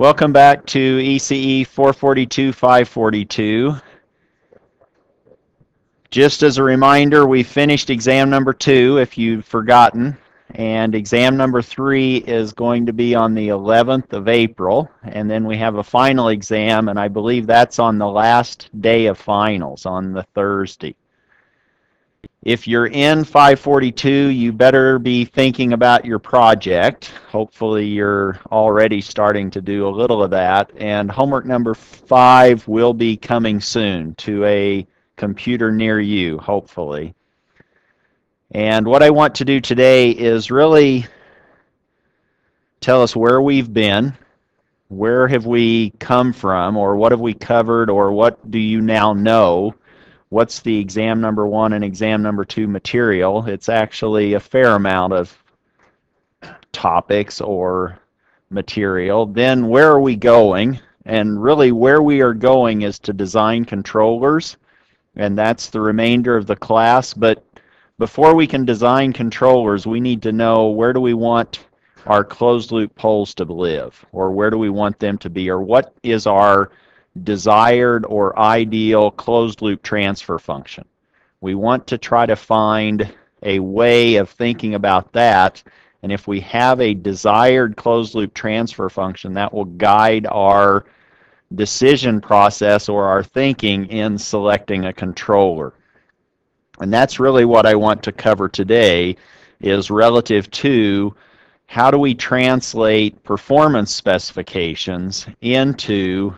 Welcome back to ECE 442-542. Just as a reminder, we finished exam number two, if you've forgotten, and exam number three is going to be on the 11th of April, and then we have a final exam, and I believe that's on the last day of finals, on the Thursday. If you're in 542, you better be thinking about your project. Hopefully you're already starting to do a little of that. And homework number five will be coming soon to a computer near you, hopefully. And what I want to do today is really tell us where we've been, where have we come from, or what have we covered, or what do you now know what's the exam number one and exam number two material. It's actually a fair amount of topics or material. Then where are we going? And really where we are going is to design controllers, and that's the remainder of the class. But before we can design controllers, we need to know where do we want our closed loop poles to live, or where do we want them to be, or what is our desired or ideal closed loop transfer function. We want to try to find a way of thinking about that and if we have a desired closed loop transfer function that will guide our decision process or our thinking in selecting a controller. And that's really what I want to cover today is relative to how do we translate performance specifications into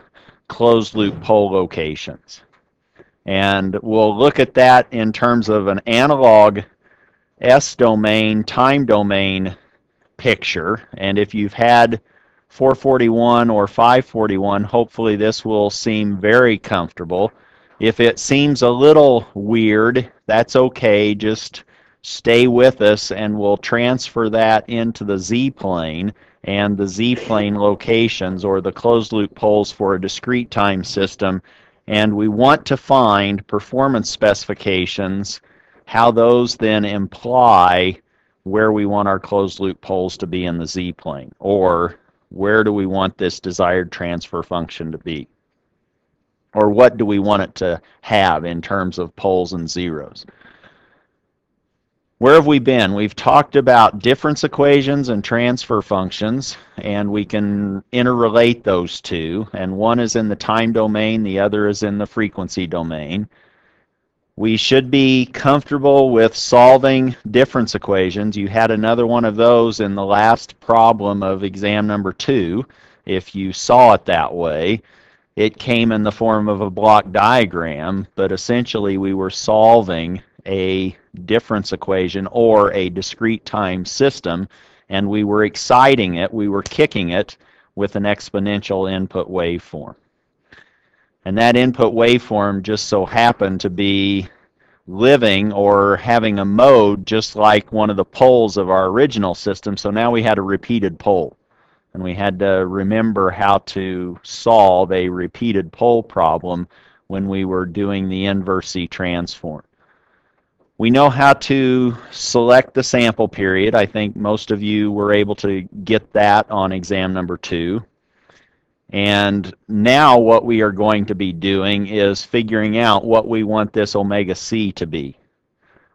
closed loop pole locations. And we'll look at that in terms of an analog S domain, time domain picture. And if you've had 441 or 541, hopefully this will seem very comfortable. If it seems a little weird, that's okay. Just stay with us and we'll transfer that into the Z-plane and the z-plane locations or the closed loop poles for a discrete time system and we want to find performance specifications how those then imply where we want our closed loop poles to be in the z-plane or where do we want this desired transfer function to be? Or what do we want it to have in terms of poles and zeros where have we been? We've talked about difference equations and transfer functions, and we can interrelate those two. And one is in the time domain, the other is in the frequency domain. We should be comfortable with solving difference equations. You had another one of those in the last problem of exam number two, if you saw it that way. It came in the form of a block diagram, but essentially we were solving a difference equation or a discrete time system, and we were exciting it, we were kicking it with an exponential input waveform. And that input waveform just so happened to be living or having a mode just like one of the poles of our original system, so now we had a repeated pole. And we had to remember how to solve a repeated pole problem when we were doing the inverse transform. We know how to select the sample period. I think most of you were able to get that on exam number two. And now what we are going to be doing is figuring out what we want this omega c to be.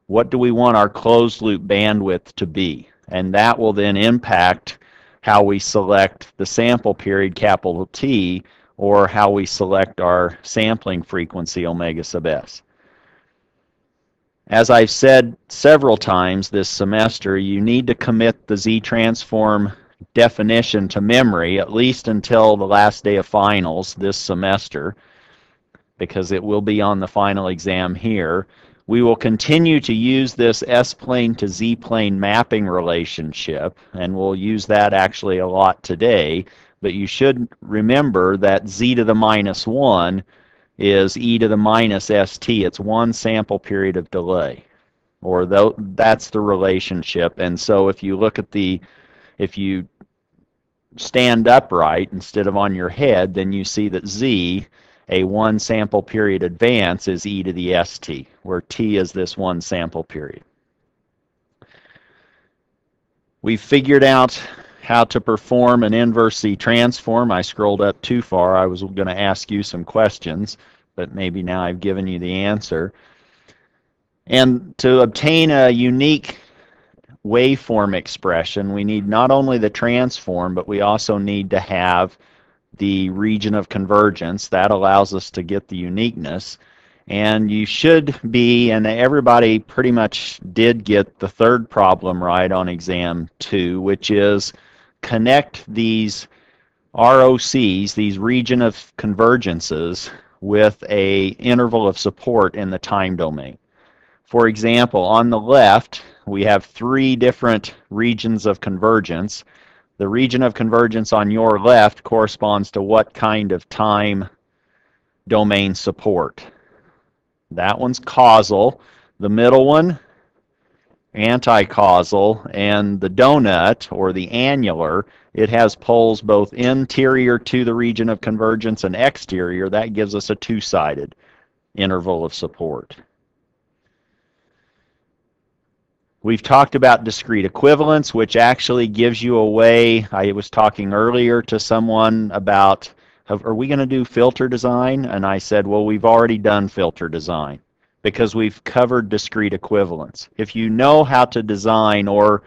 What do we want our closed loop bandwidth to be? And that will then impact how we select the sample period capital T or how we select our sampling frequency omega sub s. As I've said several times this semester, you need to commit the Z-transform definition to memory at least until the last day of finals this semester because it will be on the final exam here. We will continue to use this S-plane to Z-plane mapping relationship, and we'll use that actually a lot today, but you should remember that Z to the minus 1 is e to the minus st. It's one sample period of delay, or though that's the relationship. And so if you look at the, if you stand upright instead of on your head, then you see that z, a one sample period advance, is e to the st, where t is this one sample period. We've figured out how to perform an inverse Z transform. I scrolled up too far. I was going to ask you some questions, but maybe now I've given you the answer. And to obtain a unique waveform expression, we need not only the transform, but we also need to have the region of convergence. That allows us to get the uniqueness. And you should be, and everybody pretty much did get the third problem right on exam two, which is connect these ROCs, these region of convergences, with a interval of support in the time domain. For example, on the left, we have three different regions of convergence. The region of convergence on your left corresponds to what kind of time domain support? That one's causal. The middle one, anti-causal. And the donut, or the annular, it has poles both interior to the region of convergence and exterior. That gives us a two-sided interval of support. We've talked about discrete equivalence, which actually gives you a way. I was talking earlier to someone about, are we going to do filter design? And I said, well, we've already done filter design because we've covered discrete equivalence. If you know how to design or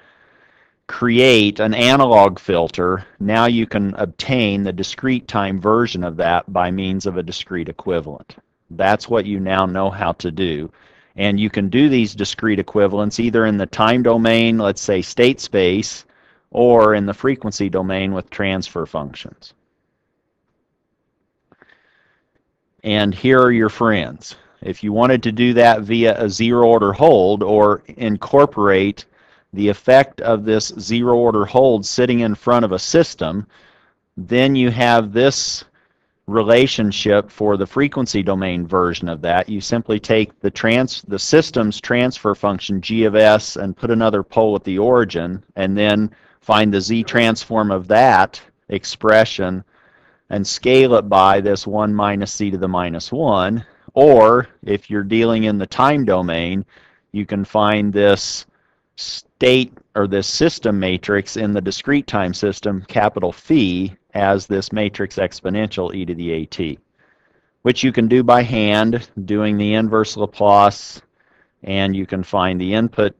create an analog filter, now you can obtain the discrete time version of that by means of a discrete equivalent. That's what you now know how to do. And you can do these discrete equivalents either in the time domain, let's say state space, or in the frequency domain with transfer functions. And here are your friends. If you wanted to do that via a zero order hold or incorporate the effect of this zero order hold sitting in front of a system, then you have this relationship for the frequency domain version of that. You simply take the trans the system's transfer function g of s and put another pole at the origin and then find the z transform of that expression and scale it by this 1 minus z to the minus 1. Or if you're dealing in the time domain, you can find this state or this system matrix in the discrete time system, capital phi, as this matrix exponential e to the at, which you can do by hand, doing the inverse Laplace, and you can find the input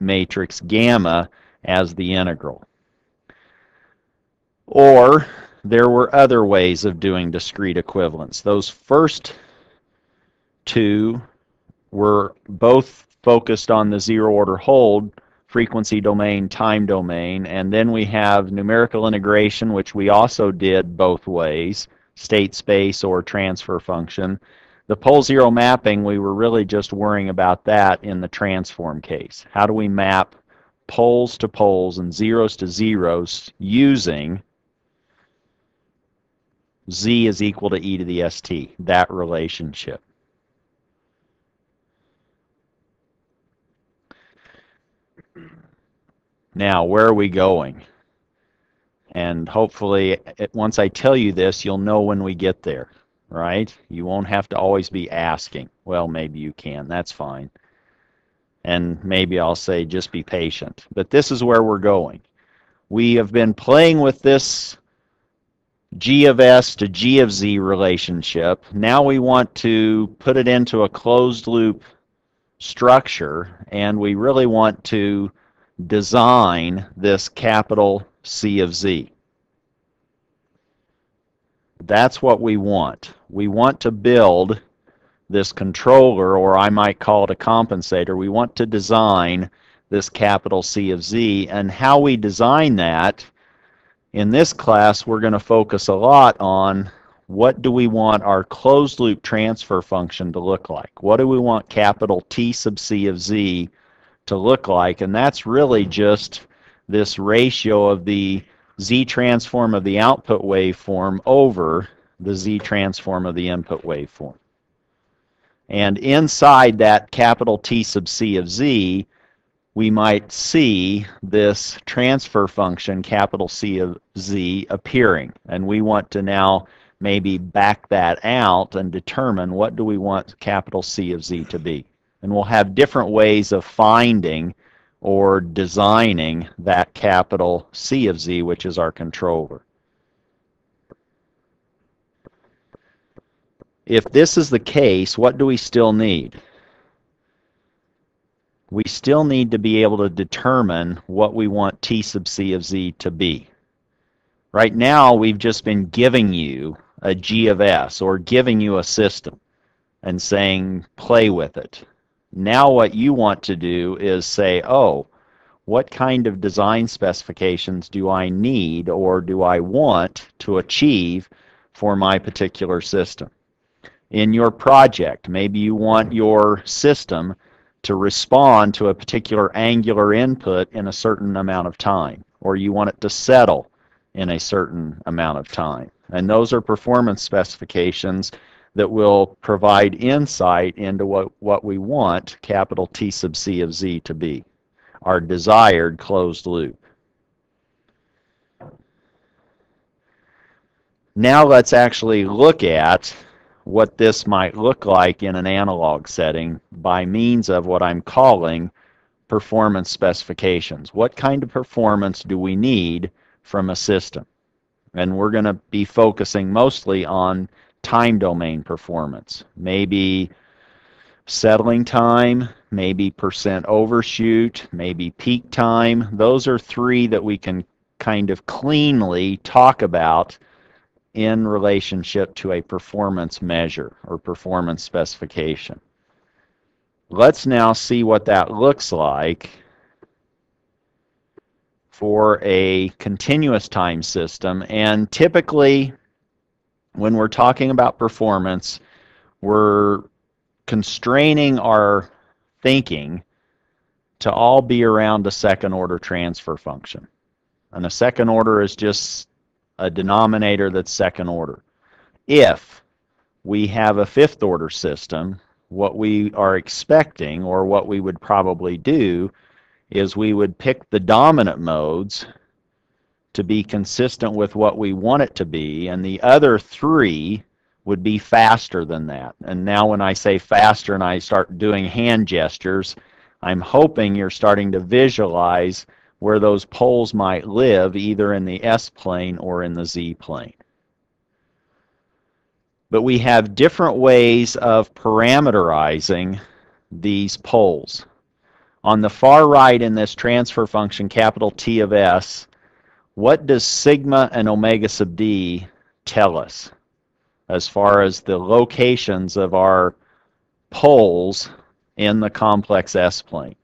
matrix gamma as the integral. Or there were other ways of doing discrete equivalence. Those first two were both focused on the zero order hold, frequency domain, time domain, and then we have numerical integration, which we also did both ways, state space or transfer function. The pole zero mapping, we were really just worrying about that in the transform case. How do we map poles to poles and zeros to zeros using z is equal to e to the st, that relationship. Now, where are we going? And hopefully, it, once I tell you this, you'll know when we get there, right? You won't have to always be asking. Well, maybe you can. That's fine. And maybe I'll say just be patient. But this is where we're going. We have been playing with this G of S to G of Z relationship. Now we want to put it into a closed loop structure, and we really want to design this capital C of Z. That's what we want. We want to build this controller, or I might call it a compensator. We want to design this capital C of Z, and how we design that, in this class, we're going to focus a lot on what do we want our closed loop transfer function to look like? What do we want capital T sub C of Z to look like. And that's really just this ratio of the z transform of the output waveform over the z transform of the input waveform. And inside that capital T sub c of z, we might see this transfer function, capital C of z, appearing. And we want to now maybe back that out and determine what do we want capital C of z to be and we'll have different ways of finding or designing that capital C of Z, which is our controller. If this is the case, what do we still need? We still need to be able to determine what we want T sub C of Z to be. Right now, we've just been giving you a G of S or giving you a system and saying, play with it. Now what you want to do is say, oh, what kind of design specifications do I need or do I want to achieve for my particular system? In your project, maybe you want your system to respond to a particular angular input in a certain amount of time, or you want it to settle in a certain amount of time. And those are performance specifications that will provide insight into what, what we want capital T sub C of Z to be, our desired closed loop. Now let's actually look at what this might look like in an analog setting by means of what I'm calling performance specifications. What kind of performance do we need from a system? And we're going to be focusing mostly on time domain performance. Maybe settling time, maybe percent overshoot, maybe peak time. Those are three that we can kind of cleanly talk about in relationship to a performance measure or performance specification. Let's now see what that looks like for a continuous time system. And typically, when we're talking about performance, we're constraining our thinking to all be around a second order transfer function. And a second order is just a denominator that's second order. If we have a fifth order system, what we are expecting, or what we would probably do, is we would pick the dominant modes to be consistent with what we want it to be, and the other three would be faster than that. And now when I say faster and I start doing hand gestures, I'm hoping you're starting to visualize where those poles might live either in the S-plane or in the Z-plane. But we have different ways of parameterizing these poles. On the far right in this transfer function, capital T of S, what does sigma and omega sub d tell us as far as the locations of our poles in the complex S-plane?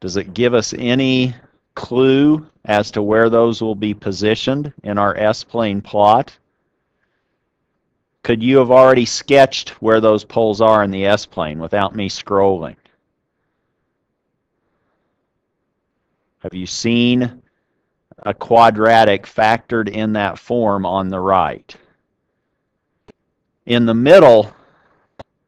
Does it give us any clue as to where those will be positioned in our S-plane plot? Could you have already sketched where those poles are in the S-plane without me scrolling? Have you seen a quadratic factored in that form on the right. In the middle,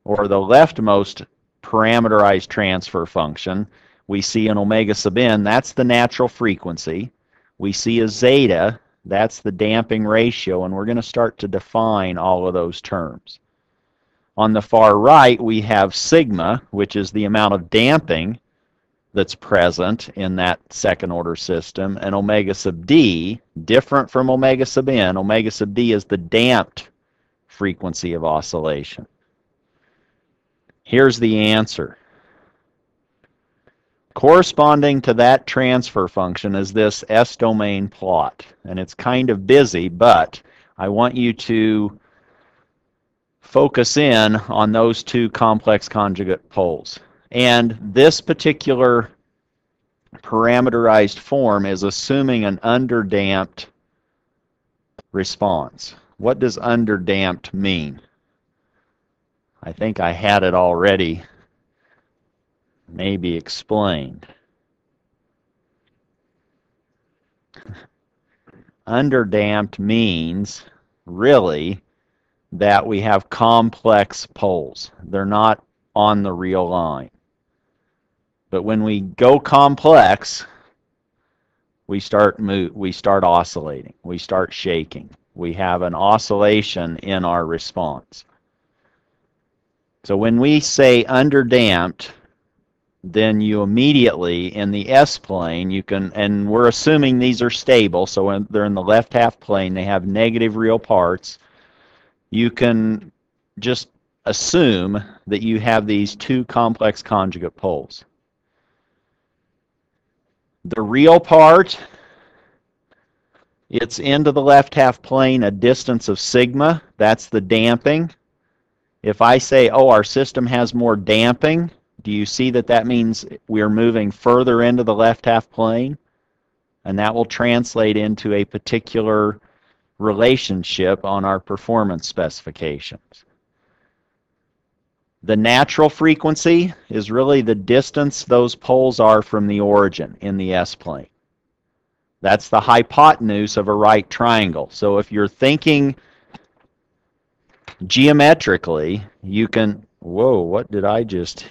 or the leftmost parameterized transfer function, we see an omega sub n, that's the natural frequency. We see a zeta, that's the damping ratio, and we're going to start to define all of those terms. On the far right, we have sigma, which is the amount of damping that's present in that second order system, and omega sub d, different from omega sub n, omega sub d is the damped frequency of oscillation. Here's the answer. Corresponding to that transfer function is this S-domain plot, and it's kind of busy, but I want you to focus in on those two complex conjugate poles. And this particular parameterized form is assuming an underdamped response. What does underdamped mean? I think I had it already maybe explained. underdamped means really that we have complex poles. They're not on the real line. But when we go complex, we start move, we start oscillating, we start shaking. We have an oscillation in our response. So when we say underdamped, then you immediately in the S plane you can and we're assuming these are stable so when they're in the left half plane they have negative real parts you can just assume that you have these two complex conjugate poles the real part it's into the left half plane a distance of sigma that's the damping if I say oh our system has more damping do you see that that means we're moving further into the left half plane? And that will translate into a particular relationship on our performance specifications. The natural frequency is really the distance those poles are from the origin in the S-plane. That's the hypotenuse of a right triangle. So if you're thinking geometrically, you can, whoa, what did I just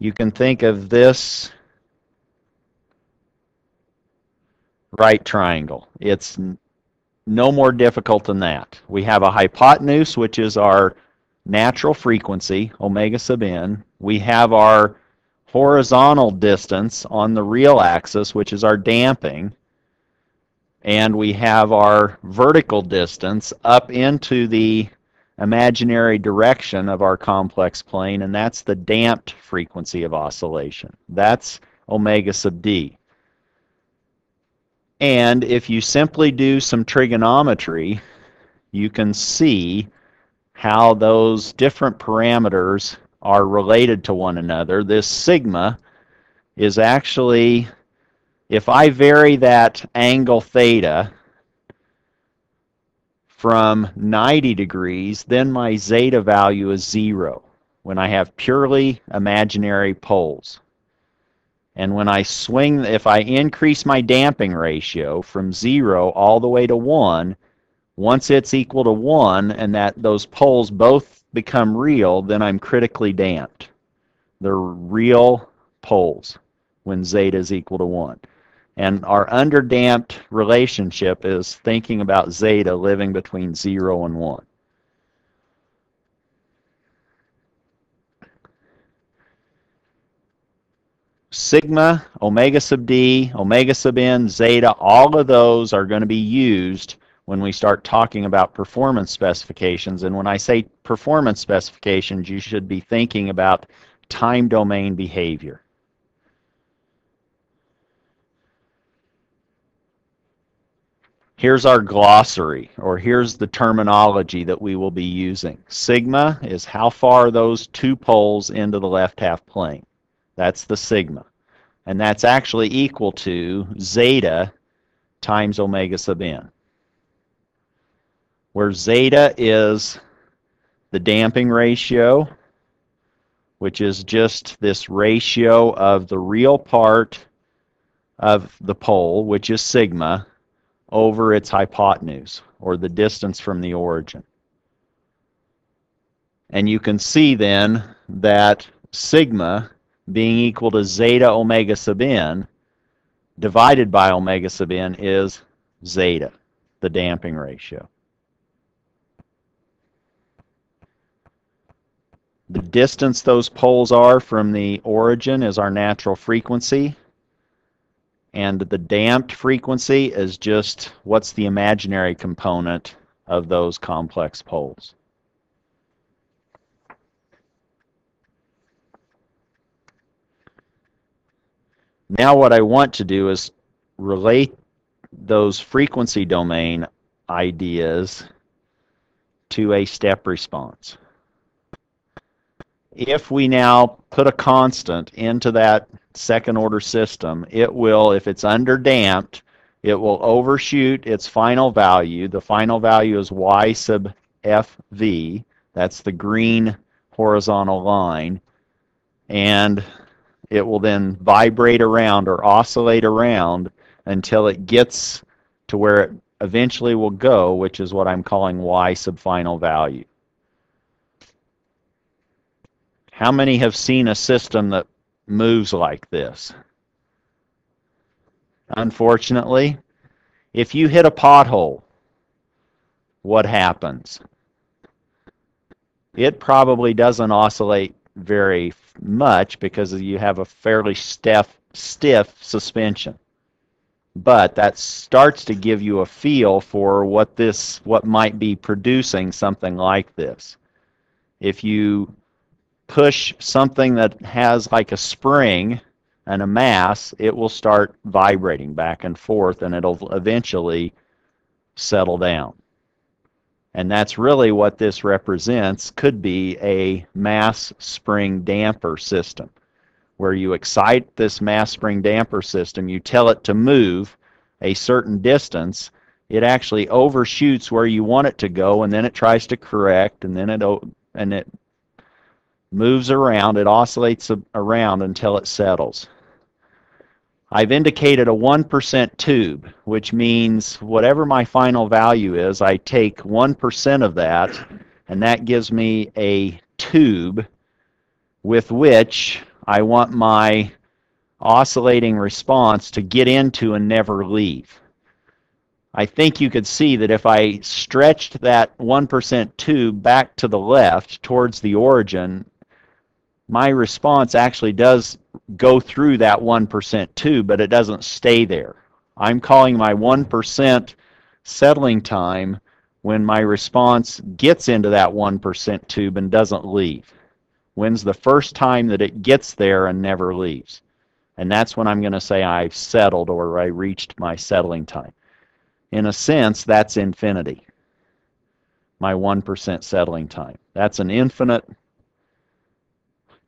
you can think of this right triangle. It's no more difficult than that. We have a hypotenuse, which is our natural frequency, omega sub n. We have our horizontal distance on the real axis, which is our damping. And we have our vertical distance up into the imaginary direction of our complex plane, and that's the damped frequency of oscillation. That's omega sub d. And if you simply do some trigonometry, you can see how those different parameters are related to one another. This sigma is actually, if I vary that angle theta from 90 degrees, then my zeta value is zero when I have purely imaginary poles. And when I swing, if I increase my damping ratio from zero all the way to one, once it's equal to one and that those poles both become real, then I'm critically damped. They're real poles when zeta is equal to one. And our underdamped relationship is thinking about zeta living between 0 and 1. Sigma, omega sub d, omega sub n, zeta, all of those are going to be used when we start talking about performance specifications. And when I say performance specifications, you should be thinking about time domain behavior. here's our glossary, or here's the terminology that we will be using. Sigma is how far those two poles into the left half plane. That's the sigma. And that's actually equal to zeta times omega sub n. Where zeta is the damping ratio, which is just this ratio of the real part of the pole, which is sigma, over its hypotenuse, or the distance from the origin. And you can see then that sigma being equal to zeta omega sub n divided by omega sub n is zeta, the damping ratio. The distance those poles are from the origin is our natural frequency and the damped frequency is just what's the imaginary component of those complex poles. Now what I want to do is relate those frequency domain ideas to a step response. If we now put a constant into that second order system, it will, if it's underdamped, it will overshoot its final value. The final value is y sub fv. That's the green horizontal line. And it will then vibrate around or oscillate around until it gets to where it eventually will go, which is what I'm calling y sub final value. How many have seen a system that moves like this. Unfortunately, if you hit a pothole, what happens? it probably doesn't oscillate very much because you have a fairly stiff, stiff suspension. But that starts to give you a feel for what this, what might be producing something like this. If you push something that has like a spring and a mass, it will start vibrating back and forth and it'll eventually settle down. And that's really what this represents, could be a mass spring damper system, where you excite this mass spring damper system, you tell it to move a certain distance, it actually overshoots where you want it to go, and then it tries to correct, and then it and it moves around, it oscillates around until it settles. I've indicated a 1% tube, which means whatever my final value is, I take 1% of that, and that gives me a tube with which I want my oscillating response to get into and never leave. I think you could see that if I stretched that 1% tube back to the left towards the origin, my response actually does go through that 1% tube, but it doesn't stay there. I'm calling my 1% settling time when my response gets into that 1% tube and doesn't leave. When's the first time that it gets there and never leaves? And that's when I'm going to say I've settled or I reached my settling time. In a sense, that's infinity, my 1% settling time. That's an infinite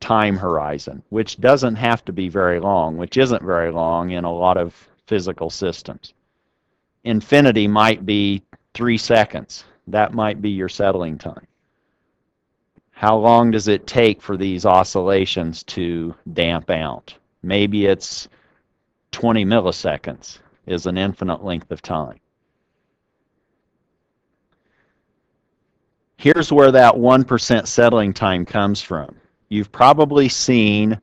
time horizon, which doesn't have to be very long, which isn't very long in a lot of physical systems. Infinity might be three seconds. That might be your settling time. How long does it take for these oscillations to damp out? Maybe it's 20 milliseconds is an infinite length of time. Here's where that 1% settling time comes from you've probably seen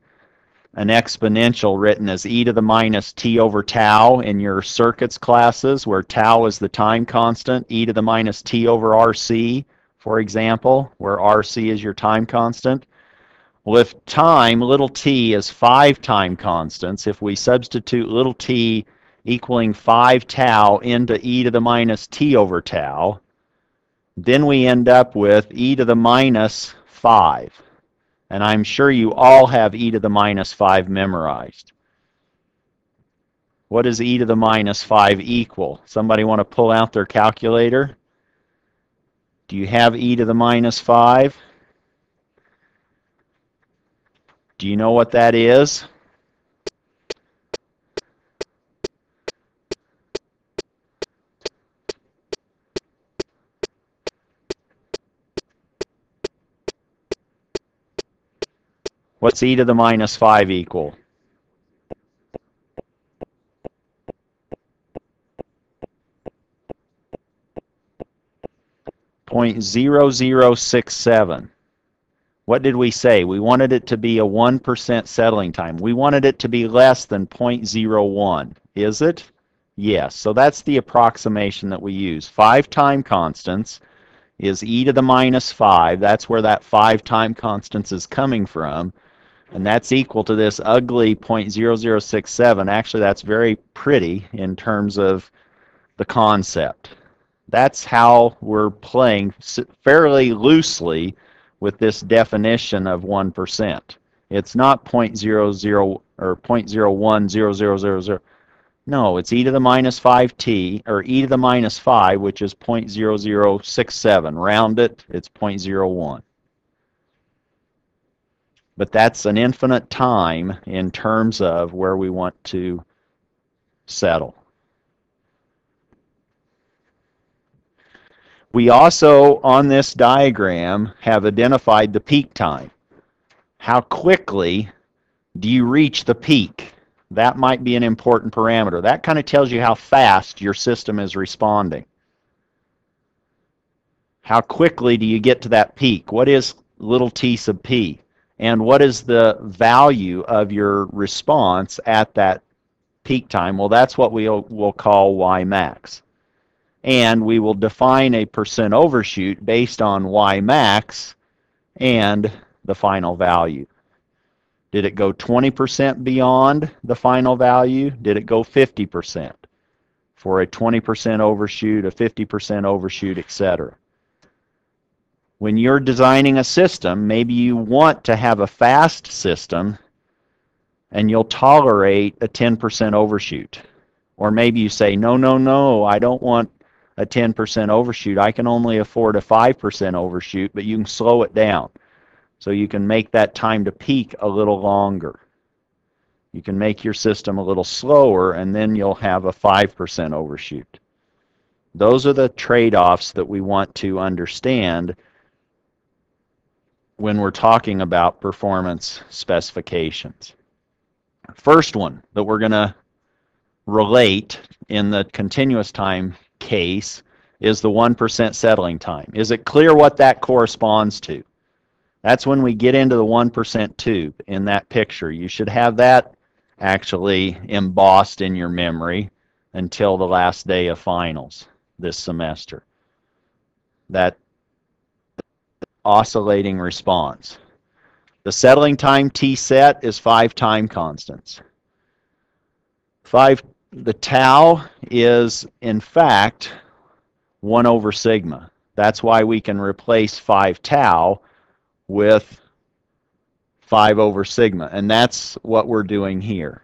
an exponential written as e to the minus t over tau in your circuits classes, where tau is the time constant, e to the minus t over rc, for example, where rc is your time constant. Well, if time, little t, is five time constants, if we substitute little t equaling 5 tau into e to the minus t over tau, then we end up with e to the minus 5 and I'm sure you all have e to the minus 5 memorized. What does e to the minus 5 equal? Somebody want to pull out their calculator? Do you have e to the minus 5? Do you know what that is? What's e to the minus 5 equal? Point zero zero six seven. What did we say? We wanted it to be a 1% settling time. We wanted it to be less than 0.01. Is it? Yes. So that's the approximation that we use. Five time constants is e to the minus 5. That's where that 5 time constants is coming from and that's equal to this ugly 0.0067. Actually, that's very pretty in terms of the concept. That's how we're playing fairly loosely with this definition of 1%. It's not 0.00 or 0.010000. No, it's e to the minus 5t, or e to the minus 5, which is 0.0067. Round it, it's 0.01 but that's an infinite time in terms of where we want to settle. We also, on this diagram, have identified the peak time. How quickly do you reach the peak? That might be an important parameter. That kind of tells you how fast your system is responding. How quickly do you get to that peak? What is little t sub p? And what is the value of your response at that peak time? Well, that's what we'll, we'll call Y max. And we will define a percent overshoot based on Y max and the final value. Did it go 20% beyond the final value? Did it go 50%? For a 20% overshoot, a 50% overshoot, etc. When you're designing a system, maybe you want to have a fast system and you'll tolerate a 10% overshoot. Or maybe you say, no, no, no, I don't want a 10% overshoot. I can only afford a 5% overshoot, but you can slow it down. So you can make that time to peak a little longer. You can make your system a little slower, and then you'll have a 5% overshoot. Those are the trade-offs that we want to understand when we're talking about performance specifications. First one that we're going to relate in the continuous time case is the 1% settling time. Is it clear what that corresponds to? That's when we get into the 1% tube in that picture. You should have that actually embossed in your memory until the last day of finals this semester. That oscillating response. The settling time T set is five time constants. Five, the tau is in fact 1 over sigma. That's why we can replace 5 tau with 5 over sigma. And that's what we're doing here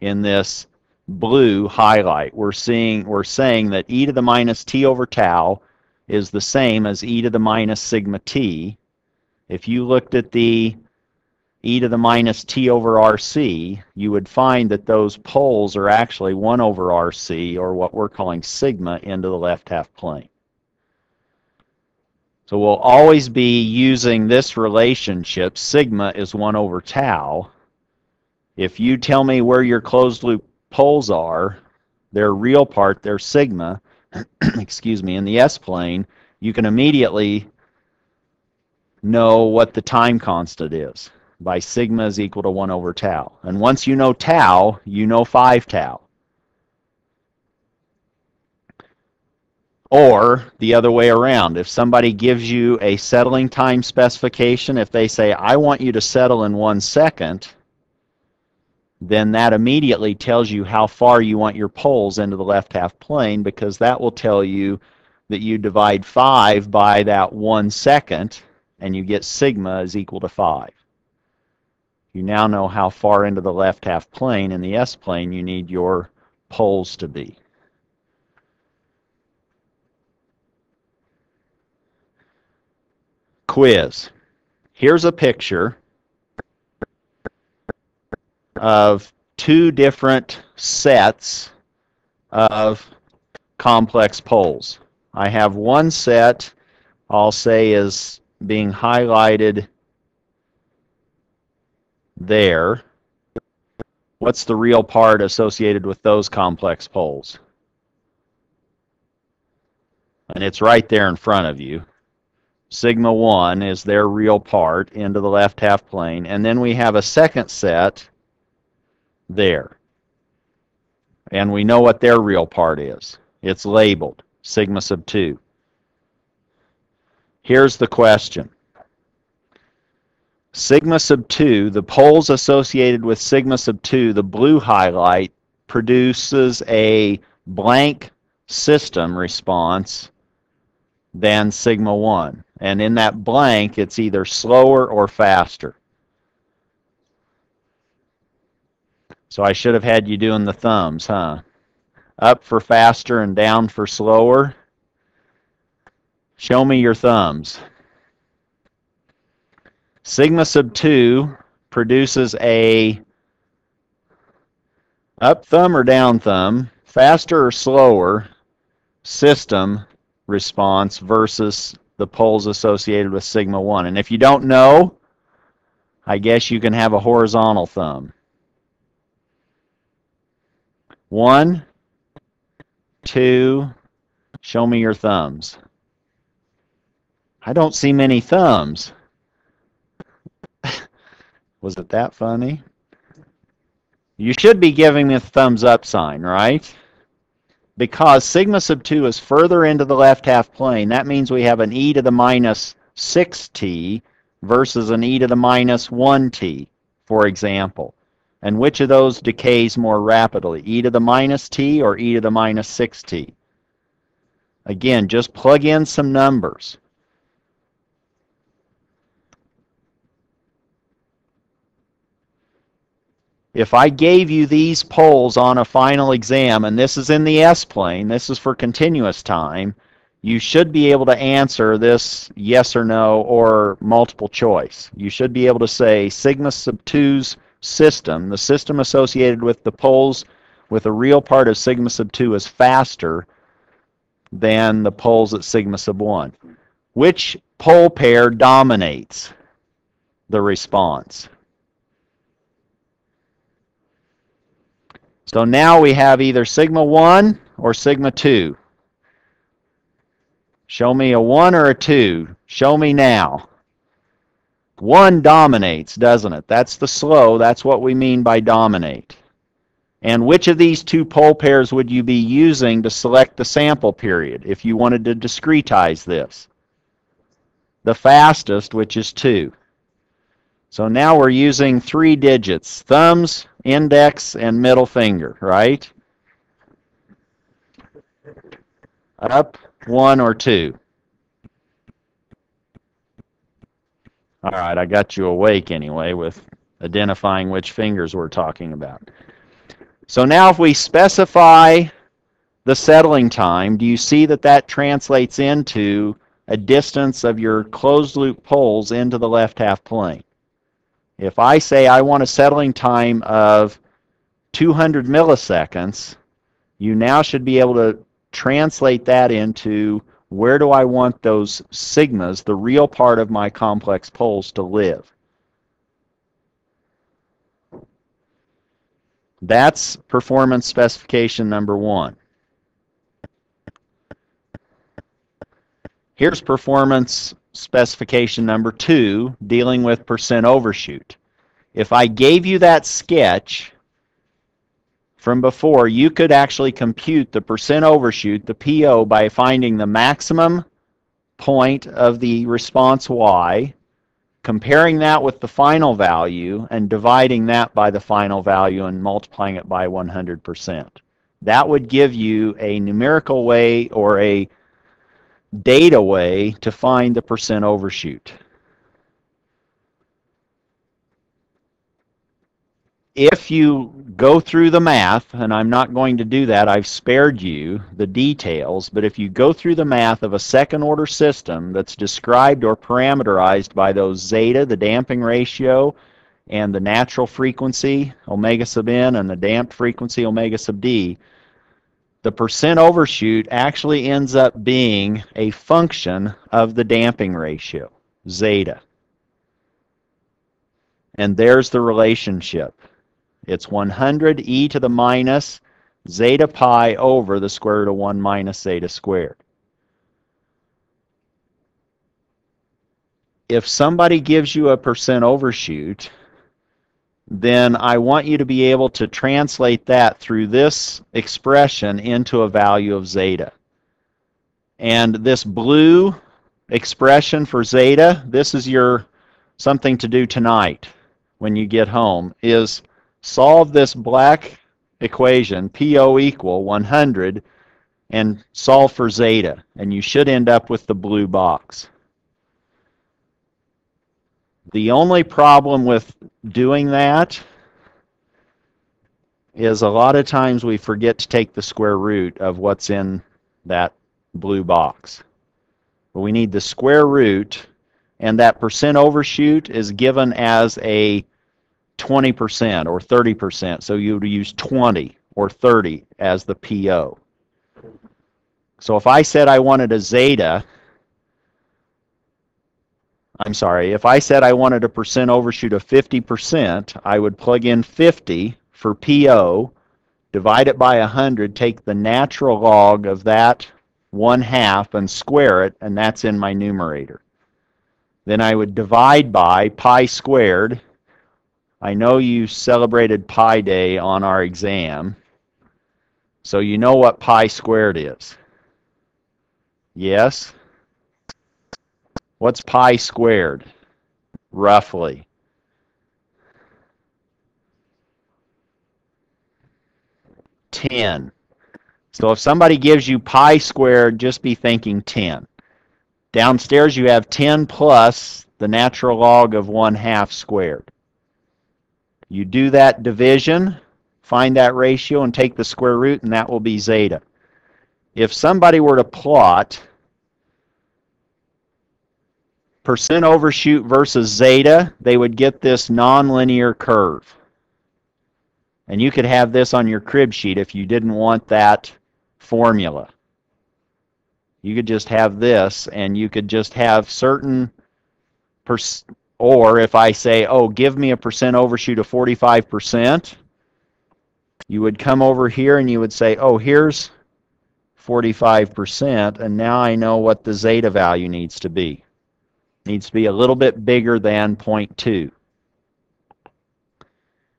in this blue highlight. We're seeing we're saying that e to the minus t over tau is the same as e to the minus sigma t. If you looked at the e to the minus t over rc, you would find that those poles are actually 1 over rc, or what we're calling sigma, into the left half plane. So we'll always be using this relationship. Sigma is 1 over tau. If you tell me where your closed loop poles are, their real part, their sigma, excuse me, in the S-plane, you can immediately know what the time constant is by sigma is equal to 1 over tau. And once you know tau, you know 5 tau. Or the other way around, if somebody gives you a settling time specification, if they say, I want you to settle in one second, then that immediately tells you how far you want your poles into the left half plane because that will tell you that you divide 5 by that one second and you get sigma is equal to 5. You now know how far into the left half plane in the S-plane you need your poles to be. quiz. Here's a picture of two different sets of complex poles. I have one set I'll say is being highlighted there. What's the real part associated with those complex poles? And it's right there in front of you sigma 1 is their real part into the left half plane. And then we have a second set there. And we know what their real part is. It's labeled sigma sub 2. Here's the question. Sigma sub 2, the poles associated with sigma sub 2, the blue highlight, produces a blank system response than sigma 1. And in that blank, it's either slower or faster. So I should have had you doing the thumbs, huh? Up for faster and down for slower. Show me your thumbs. Sigma sub 2 produces a up thumb or down thumb, faster or slower system response versus the poles associated with sigma 1. And if you don't know, I guess you can have a horizontal thumb. One, two, show me your thumbs. I don't see many thumbs. Was it that funny? You should be giving me a thumbs up sign, right? because sigma sub 2 is further into the left half plane, that means we have an e to the minus 6t versus an e to the minus 1t, for example. And which of those decays more rapidly, e to the minus t or e to the minus 6t? Again, just plug in some numbers. If I gave you these poles on a final exam, and this is in the S-plane, this is for continuous time, you should be able to answer this yes or no or multiple choice. You should be able to say sigma sub 2's system, the system associated with the poles with a real part of sigma sub 2 is faster than the poles at sigma sub 1. Which pole pair dominates the response? So now we have either sigma 1 or sigma 2. Show me a 1 or a 2. Show me now. 1 dominates, doesn't it? That's the slow. That's what we mean by dominate. And which of these two pole pairs would you be using to select the sample period if you wanted to discretize this? The fastest, which is 2. So now we're using three digits, thumbs, index, and middle finger, right? Up, one, or two. All right, I got you awake anyway with identifying which fingers we're talking about. So now if we specify the settling time, do you see that that translates into a distance of your closed loop poles into the left half plane? If I say I want a settling time of 200 milliseconds, you now should be able to translate that into where do I want those sigmas, the real part of my complex poles, to live. That's performance specification number one. Here's performance specification number two, dealing with percent overshoot. If I gave you that sketch from before, you could actually compute the percent overshoot, the PO, by finding the maximum point of the response Y, comparing that with the final value, and dividing that by the final value and multiplying it by 100%. That would give you a numerical way or a data way to find the percent overshoot. If you go through the math, and I'm not going to do that, I've spared you the details, but if you go through the math of a second order system that's described or parameterized by those zeta, the damping ratio, and the natural frequency, omega sub n, and the damped frequency, omega sub d, the percent overshoot actually ends up being a function of the damping ratio, zeta. And there's the relationship. It's 100 e to the minus zeta pi over the square root of 1 minus zeta squared. If somebody gives you a percent overshoot, then I want you to be able to translate that through this expression into a value of zeta. And this blue expression for zeta, this is your something to do tonight when you get home, is solve this black equation, PO equal 100, and solve for zeta. And you should end up with the blue box. The only problem with doing that is a lot of times we forget to take the square root of what's in that blue box. But we need the square root, and that percent overshoot is given as a 20% or 30%. So you would use 20 or 30 as the PO. So if I said I wanted a zeta, I'm sorry, if I said I wanted a percent overshoot of 50%, I would plug in 50 for PO, divide it by 100, take the natural log of that 1 half and square it, and that's in my numerator. Then I would divide by pi squared. I know you celebrated Pi Day on our exam, so you know what pi squared is. Yes? What's pi squared? roughly? Ten. So if somebody gives you pi squared, just be thinking 10. Downstairs you have 10 plus the natural log of 1 half squared. You do that division, find that ratio, and take the square root, and that will be zeta. If somebody were to plot percent overshoot versus zeta, they would get this nonlinear curve. And you could have this on your crib sheet if you didn't want that formula. You could just have this, and you could just have certain or if I say, oh, give me a percent overshoot of 45%, you would come over here and you would say, oh, here's 45%, and now I know what the zeta value needs to be. It needs to be a little bit bigger than 0.2.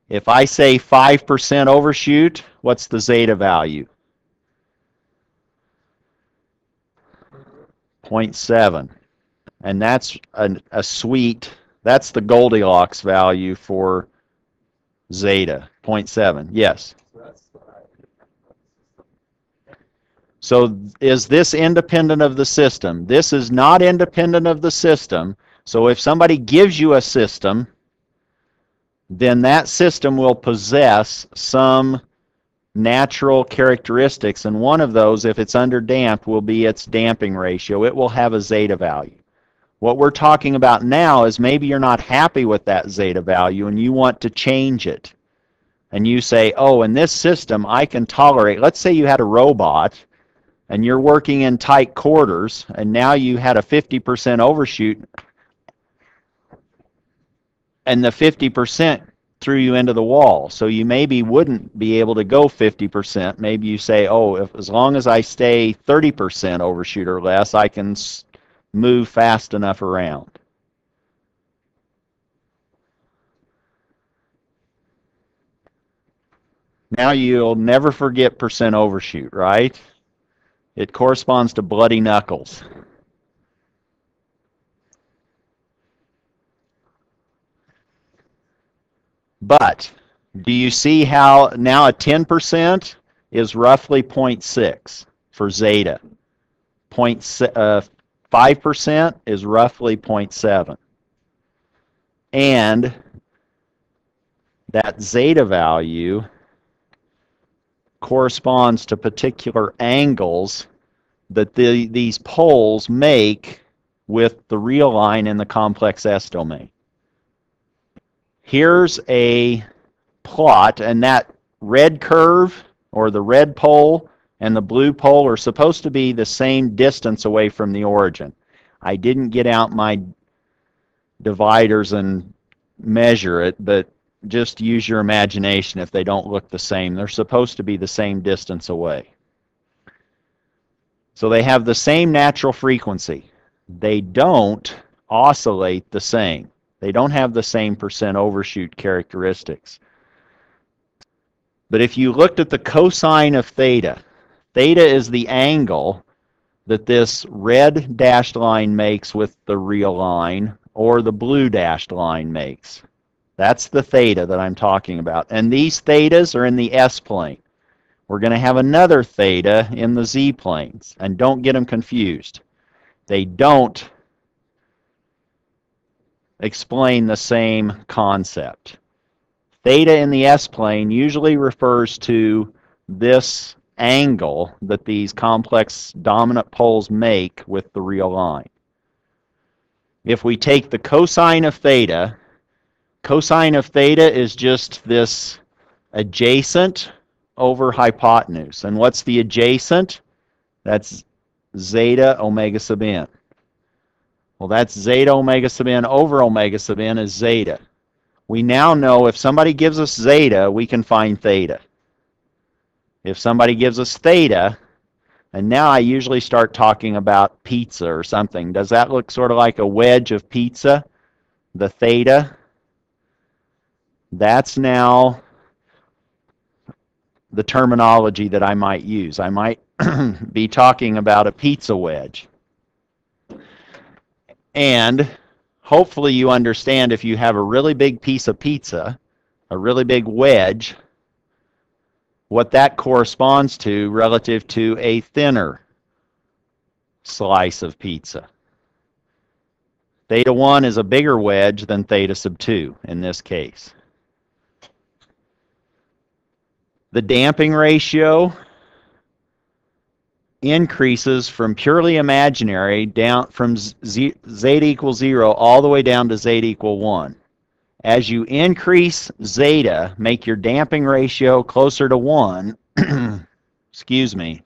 If I say 5% overshoot, what's the zeta value? 0.7. And that's a, a sweet, that's the Goldilocks value for zeta, 0.7. Yes. So is this independent of the system? This is not independent of the system. So if somebody gives you a system, then that system will possess some natural characteristics, and one of those, if it's under damped, will be its damping ratio. It will have a zeta value. What we're talking about now is maybe you're not happy with that zeta value and you want to change it. And you say, oh, in this system, I can tolerate, let's say you had a robot and you're working in tight quarters and now you had a 50% overshoot and the 50% threw you into the wall. So you maybe wouldn't be able to go 50%. Maybe you say, oh, if, as long as I stay 30% overshoot or less, I can move fast enough around. Now you'll never forget percent overshoot, right? It corresponds to bloody knuckles. But do you see how now a 10% is roughly 0.6 for zeta? 0.5% uh, is roughly 0.7. And that zeta value corresponds to particular angles that the, these poles make with the real line in the complex S domain here's a plot, and that red curve, or the red pole, and the blue pole are supposed to be the same distance away from the origin. I didn't get out my dividers and measure it, but just use your imagination if they don't look the same. They're supposed to be the same distance away. So they have the same natural frequency. They don't oscillate the same. They don't have the same percent overshoot characteristics. But if you looked at the cosine of theta, theta is the angle that this red dashed line makes with the real line or the blue dashed line makes. That's the theta that I'm talking about. And these thetas are in the S-plane. We're going to have another theta in the Z-planes. And don't get them confused. They don't explain the same concept. Theta in the S-plane usually refers to this angle that these complex dominant poles make with the real line. If we take the cosine of theta, cosine of theta is just this adjacent over hypotenuse. And what's the adjacent? That's zeta omega sub n. Well, that's zeta omega sub n over omega sub n is zeta. We now know if somebody gives us zeta, we can find theta. If somebody gives us theta, and now I usually start talking about pizza or something. Does that look sort of like a wedge of pizza? The theta? That's now the terminology that I might use. I might be talking about a pizza wedge. And hopefully you understand if you have a really big piece of pizza, a really big wedge, what that corresponds to relative to a thinner slice of pizza. Theta 1 is a bigger wedge than theta sub 2 in this case. The damping ratio increases from purely imaginary down from z, zeta equals 0 all the way down to zeta equal 1. As you increase zeta, make your damping ratio closer to 1, excuse me,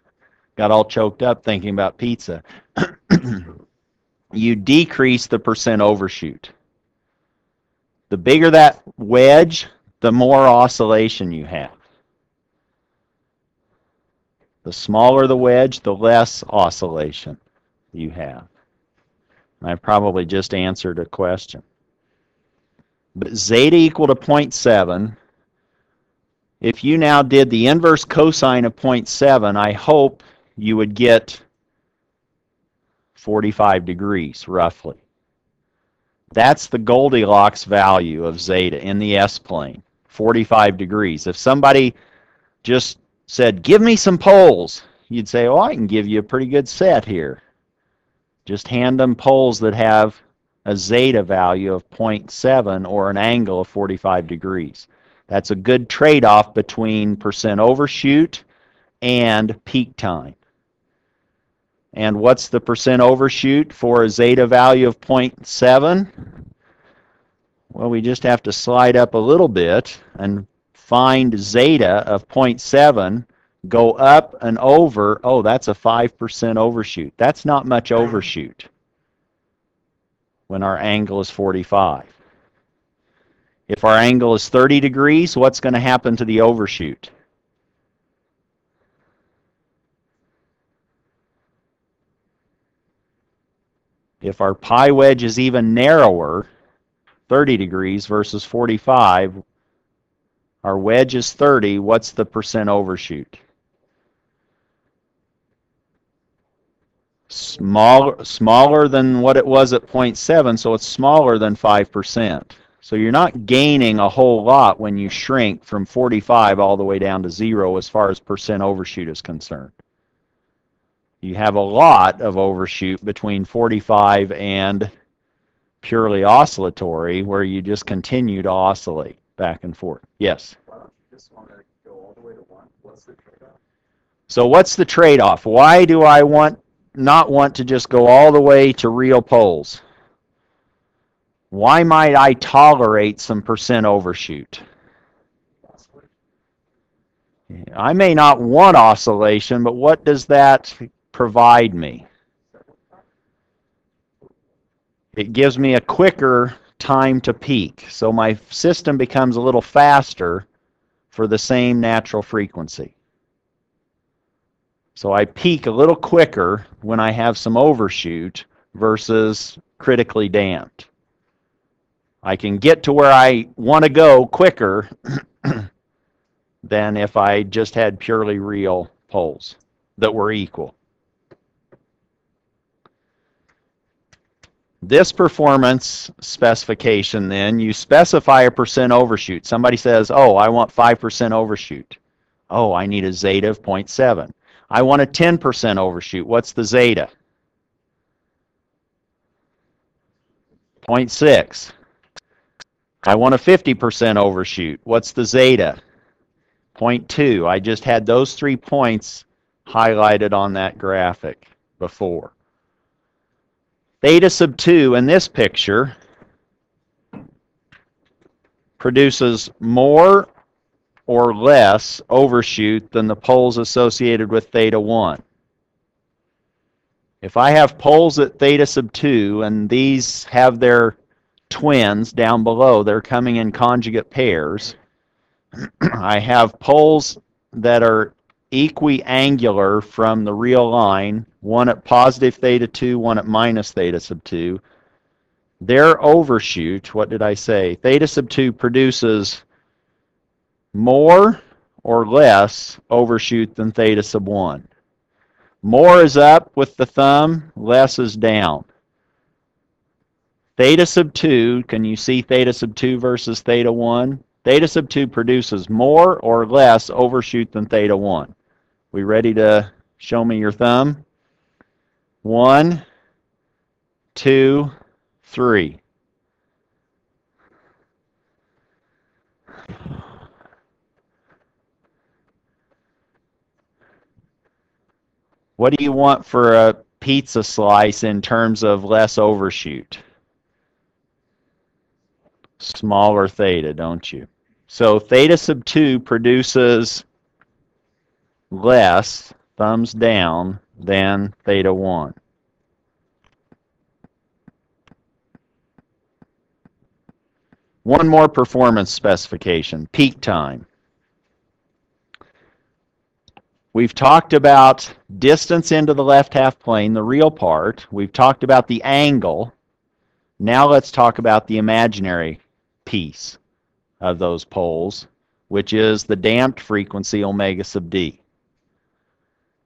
got all choked up thinking about pizza, you decrease the percent overshoot. The bigger that wedge, the more oscillation you have. The smaller the wedge, the less oscillation you have. I probably just answered a question. But zeta equal to 0.7, if you now did the inverse cosine of 0.7, I hope you would get 45 degrees, roughly. That's the Goldilocks value of zeta in the S-plane, 45 degrees. If somebody just said, give me some poles, you'd say, oh, I can give you a pretty good set here. Just hand them poles that have a zeta value of 0.7 or an angle of 45 degrees. That's a good trade-off between percent overshoot and peak time. And what's the percent overshoot for a zeta value of 0.7? Well, we just have to slide up a little bit and find zeta of 0.7, go up and over, oh, that's a 5% overshoot. That's not much overshoot when our angle is 45. If our angle is 30 degrees, what's going to happen to the overshoot? If our pi wedge is even narrower, 30 degrees versus 45, our wedge is 30, what's the percent overshoot? Smaller, smaller than what it was at 0.7, so it's smaller than 5%. So you're not gaining a whole lot when you shrink from 45 all the way down to zero as far as percent overshoot is concerned you have a lot of overshoot between 45 and purely oscillatory where you just continue to oscillate back and forth. Yes? So what's the trade-off? Why do I want not want to just go all the way to real poles? Why might I tolerate some percent overshoot? I may not want oscillation, but what does that provide me. It gives me a quicker time to peak. So my system becomes a little faster for the same natural frequency. So I peak a little quicker when I have some overshoot versus critically damped. I can get to where I want to go quicker than if I just had purely real poles that were equal. This performance specification then, you specify a percent overshoot. Somebody says, oh, I want 5% overshoot. Oh, I need a zeta of 0.7. I want a 10% overshoot. What's the zeta? 0.6. I want a 50% overshoot. What's the zeta? 0.2. I just had those three points highlighted on that graphic before. Theta sub 2 in this picture produces more or less overshoot than the poles associated with theta 1. If I have poles at theta sub 2 and these have their twins down below, they're coming in conjugate pairs, I have poles that are equiangular from the real line, one at positive theta 2, one at minus theta sub 2. Their overshoot, what did I say? Theta sub 2 produces more or less overshoot than theta sub 1. More is up with the thumb, less is down. theta sub 2, can you see theta sub 2 versus theta 1? Theta sub 2 produces more or less overshoot than theta 1. We ready to show me your thumb? One, two, three. What do you want for a pizza slice in terms of less overshoot? Smaller theta, don't you? So theta sub 2 produces less, thumbs down, than theta 1. One more performance specification, peak time. We've talked about distance into the left half plane, the real part. We've talked about the angle. Now let's talk about the imaginary piece of those poles, which is the damped frequency omega sub d.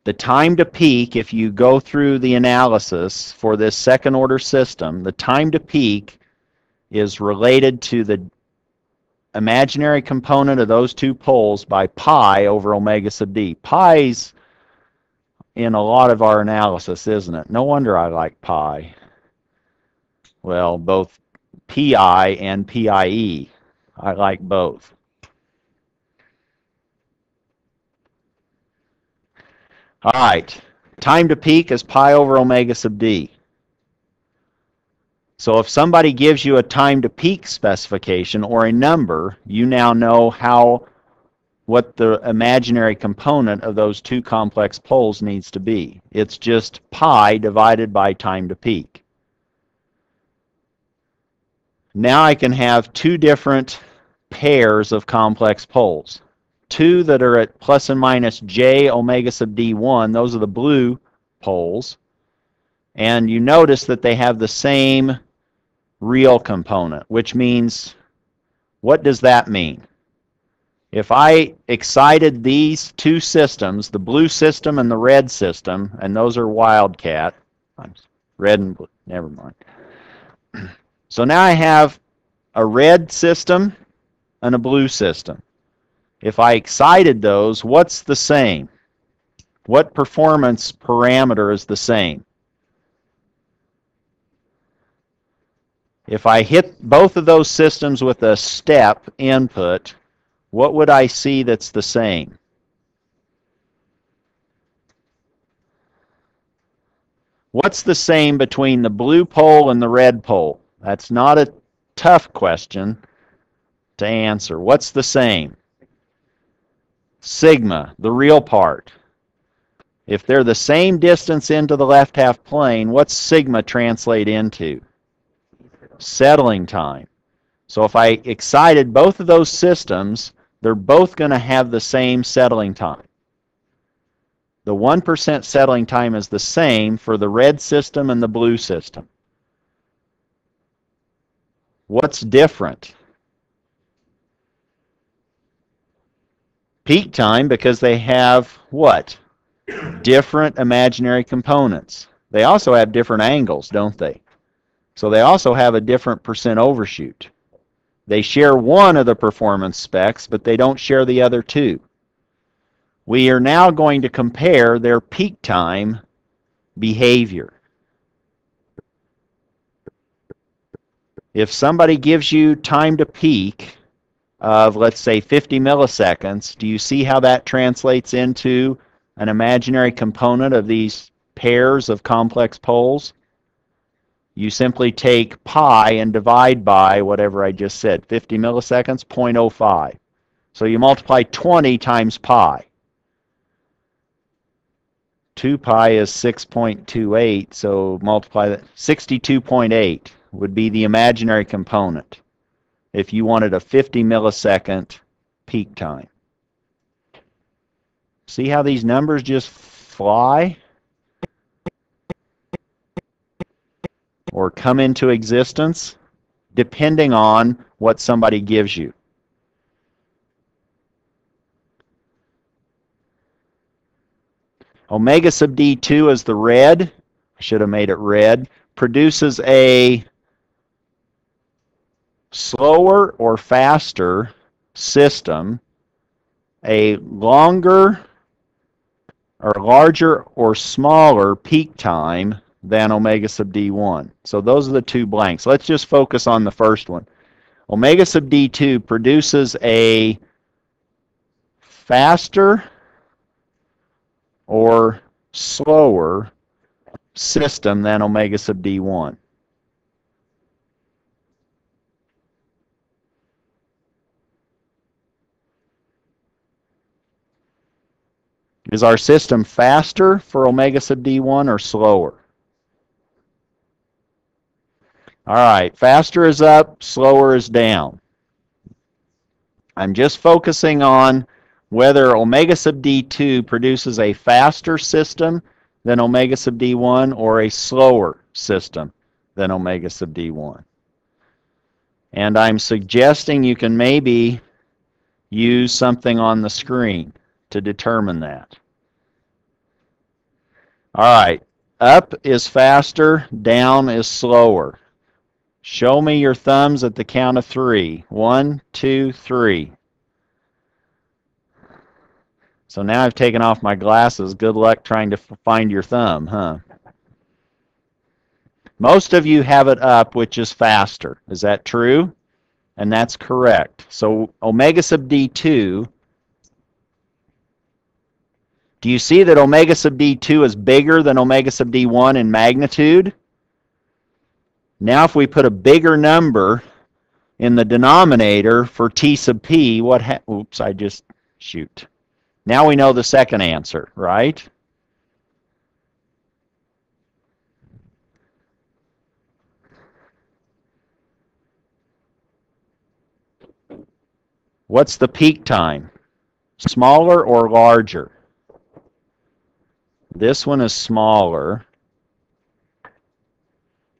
The time to peak, if you go through the analysis for this second order system, the time to peak is related to the imaginary component of those two poles by pi over omega sub d. Pi's in a lot of our analysis, isn't it? No wonder I like pi. Well, both pi and pie. I like both. All right, time to peak is pi over omega sub d. So if somebody gives you a time to peak specification or a number, you now know how what the imaginary component of those two complex poles needs to be. It's just pi divided by time to peak. Now I can have two different pairs of complex poles. Two that are at plus and minus j omega sub d1, those are the blue poles. And you notice that they have the same real component, which means, what does that mean? If I excited these two systems, the blue system and the red system, and those are Wildcat, red and blue, never mind. So now I have a red system and a blue system. If I excited those, what's the same? What performance parameter is the same? If I hit both of those systems with a step input, what would I see that's the same? What's the same between the blue pole and the red pole? That's not a tough question to answer. What's the same? Sigma, the real part. If they're the same distance into the left half plane, what's sigma translate into? Settling time. So if I excited both of those systems, they're both going to have the same settling time. The 1% settling time is the same for the red system and the blue system. What's different? Peak time because they have what? Different imaginary components. They also have different angles, don't they? So they also have a different percent overshoot. They share one of the performance specs, but they don't share the other two. We are now going to compare their peak time behavior. If somebody gives you time to peak of, let's say, 50 milliseconds, do you see how that translates into an imaginary component of these pairs of complex poles? You simply take pi and divide by whatever I just said, 50 milliseconds, 0.05. So you multiply 20 times pi. 2 pi is 6.28, so multiply that. 62.8 would be the imaginary component if you wanted a 50 millisecond peak time. See how these numbers just fly? Or come into existence depending on what somebody gives you. Omega sub D2 is the red. I should have made it red. Produces a slower or faster system a longer or larger or smaller peak time than omega sub d1. So those are the two blanks. Let's just focus on the first one. Omega sub d2 produces a faster or slower system than omega sub d1. Is our system faster for omega sub d1 or slower? All right, faster is up, slower is down. I'm just focusing on whether omega sub d2 produces a faster system than omega sub d1 or a slower system than omega sub d1. And I'm suggesting you can maybe use something on the screen to determine that. All right, up is faster, down is slower. Show me your thumbs at the count of three. One, two, three. So now I've taken off my glasses. Good luck trying to find your thumb, huh? Most of you have it up, which is faster. Is that true? And that's correct. So omega sub D2, do you see that omega sub D2 is bigger than omega sub D1 in magnitude? Now if we put a bigger number in the denominator for T sub P, what ha oops, I just, shoot. Now we know the second answer, right? What's the peak time? Smaller or larger? This one is smaller.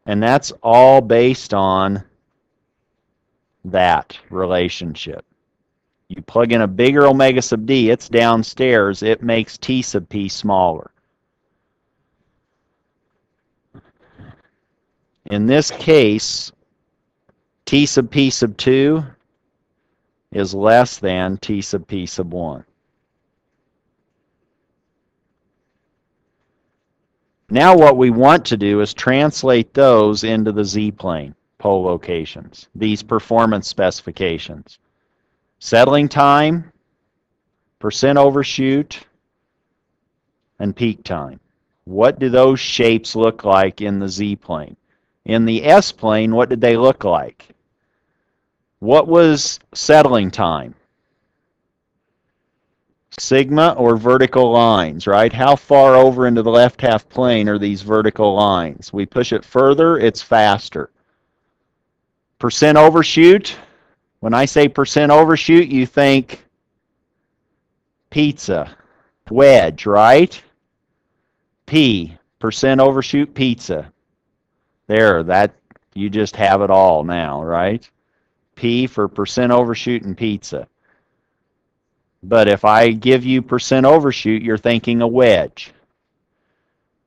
And that's all based on that relationship. You plug in a bigger omega sub d, it's downstairs, it makes T sub p smaller. In this case, T sub p sub 2 is less than T sub p sub 1. Now what we want to do is translate those into the z-plane pole locations, these performance specifications. Settling time, percent overshoot, and peak time. What do those shapes look like in the z-plane? In the s-plane, what did they look like? What was settling time? Sigma or vertical lines, right? How far over into the left half plane are these vertical lines? We push it further, it's faster. Percent overshoot, when I say percent overshoot, you think pizza, wedge, right? P, percent overshoot pizza. There, that you just have it all now, right? P for percent overshoot and pizza. But if I give you percent overshoot, you're thinking a wedge.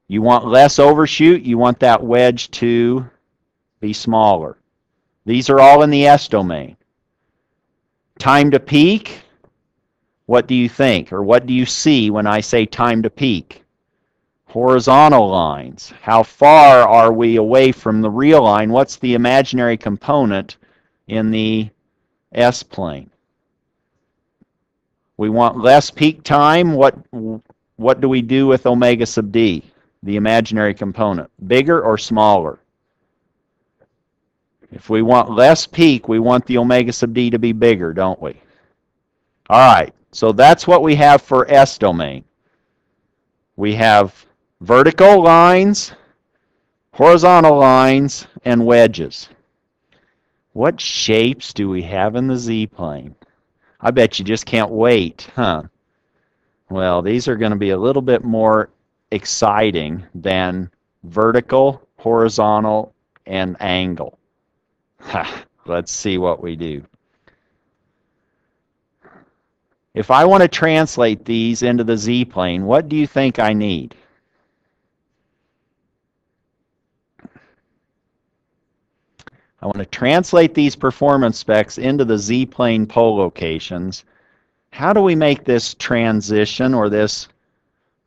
You want less overshoot, you want that wedge to be smaller. These are all in the S domain. Time to peak, what do you think? Or what do you see when I say time to peak? Horizontal lines. How far are we away from the real line? What's the imaginary component in the S plane? We want less peak time. What, what do we do with omega sub d, the imaginary component? Bigger or smaller? If we want less peak, we want the omega sub d to be bigger, don't we? All right, so that's what we have for S domain. We have vertical lines, horizontal lines, and wedges. What shapes do we have in the z-plane? I bet you just can't wait, huh? Well, these are going to be a little bit more exciting than vertical, horizontal, and angle. Let's see what we do. If I want to translate these into the z-plane, what do you think I need? I want to translate these performance specs into the z-plane pole locations. How do we make this transition or this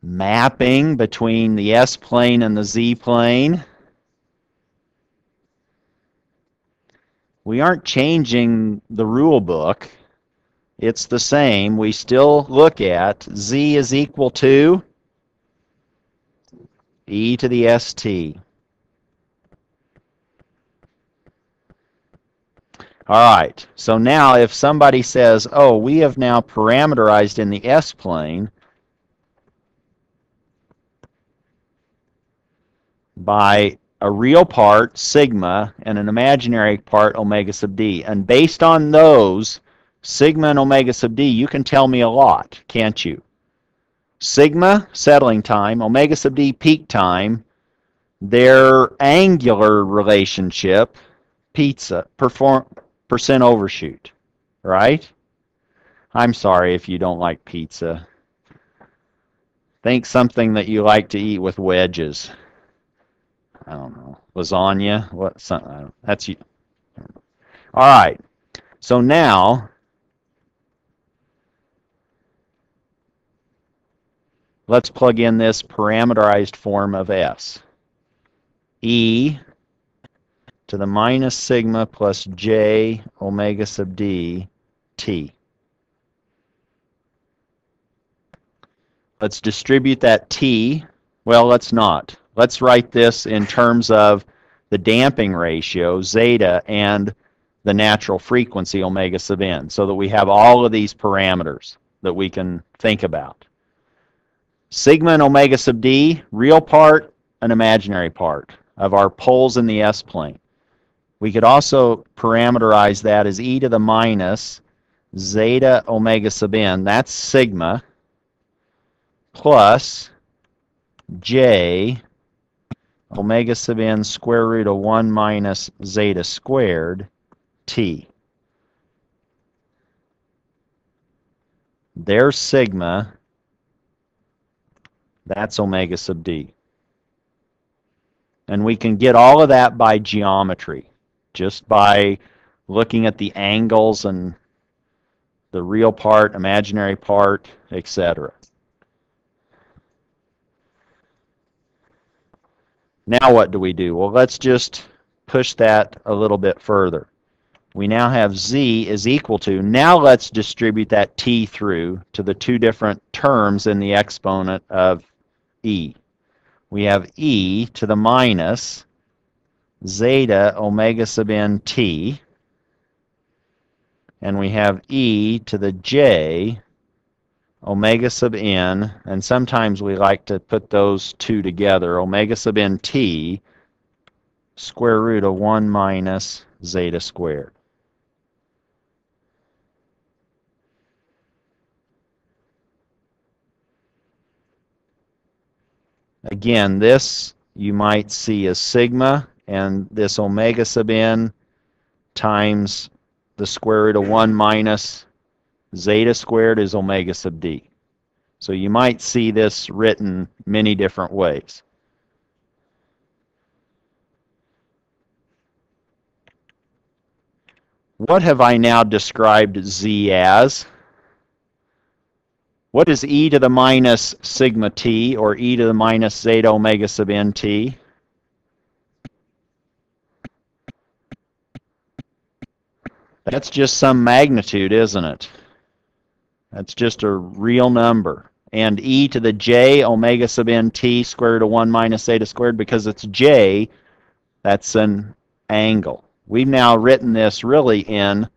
mapping between the S-plane and the Z-plane? We aren't changing the rule book. It's the same. We still look at Z is equal to e to the st. All right, so now if somebody says, oh, we have now parameterized in the S-plane by a real part, sigma, and an imaginary part, omega sub d. And based on those, sigma and omega sub d, you can tell me a lot, can't you? Sigma, settling time, omega sub d, peak time, their angular relationship, pizza, perform, percent overshoot, right? I'm sorry if you don't like pizza. Think something that you like to eat with wedges. I don't know. Lasagna? What? Some, that's you. All right. So now, let's plug in this parameterized form of S. E to the minus sigma plus j omega sub d t. Let's distribute that t. Well, let's not. Let's write this in terms of the damping ratio, zeta, and the natural frequency, omega sub n, so that we have all of these parameters that we can think about. Sigma and omega sub d, real part, an imaginary part of our poles in the S-plane. We could also parameterize that as e to the minus zeta omega sub n, that's sigma, plus j omega sub n square root of 1 minus zeta squared t. There's sigma, that's omega sub d. And we can get all of that by geometry just by looking at the angles and the real part, imaginary part, etc. Now what do we do? Well, let's just push that a little bit further. We now have z is equal to, now let's distribute that t through to the two different terms in the exponent of e. We have e to the minus zeta omega sub n t, and we have e to the j omega sub n, and sometimes we like to put those two together, omega sub n t square root of 1 minus zeta squared. Again, this you might see as sigma and this omega sub n times the square root of 1 minus zeta squared is omega sub d. So you might see this written many different ways. What have I now described z as? What is e to the minus sigma t or e to the minus zeta omega sub nt? That's just some magnitude, isn't it? That's just a real number. And e to the j omega sub nt square root of 1 minus zeta squared, because it's j, that's an angle. We've now written this really in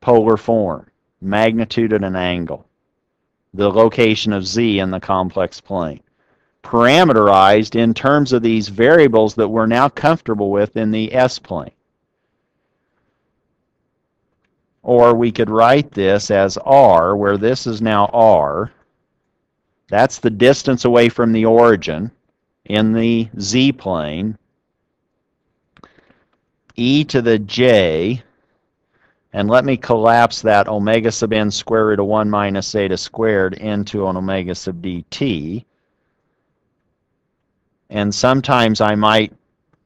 polar form, magnitude at an angle, the location of z in the complex plane. Parameterized in terms of these variables that we're now comfortable with in the S-plane. Or we could write this as r, where this is now r. That's the distance away from the origin in the z-plane. e to the j, and let me collapse that omega sub n square root of 1 minus zeta squared into an omega sub dt. And sometimes I might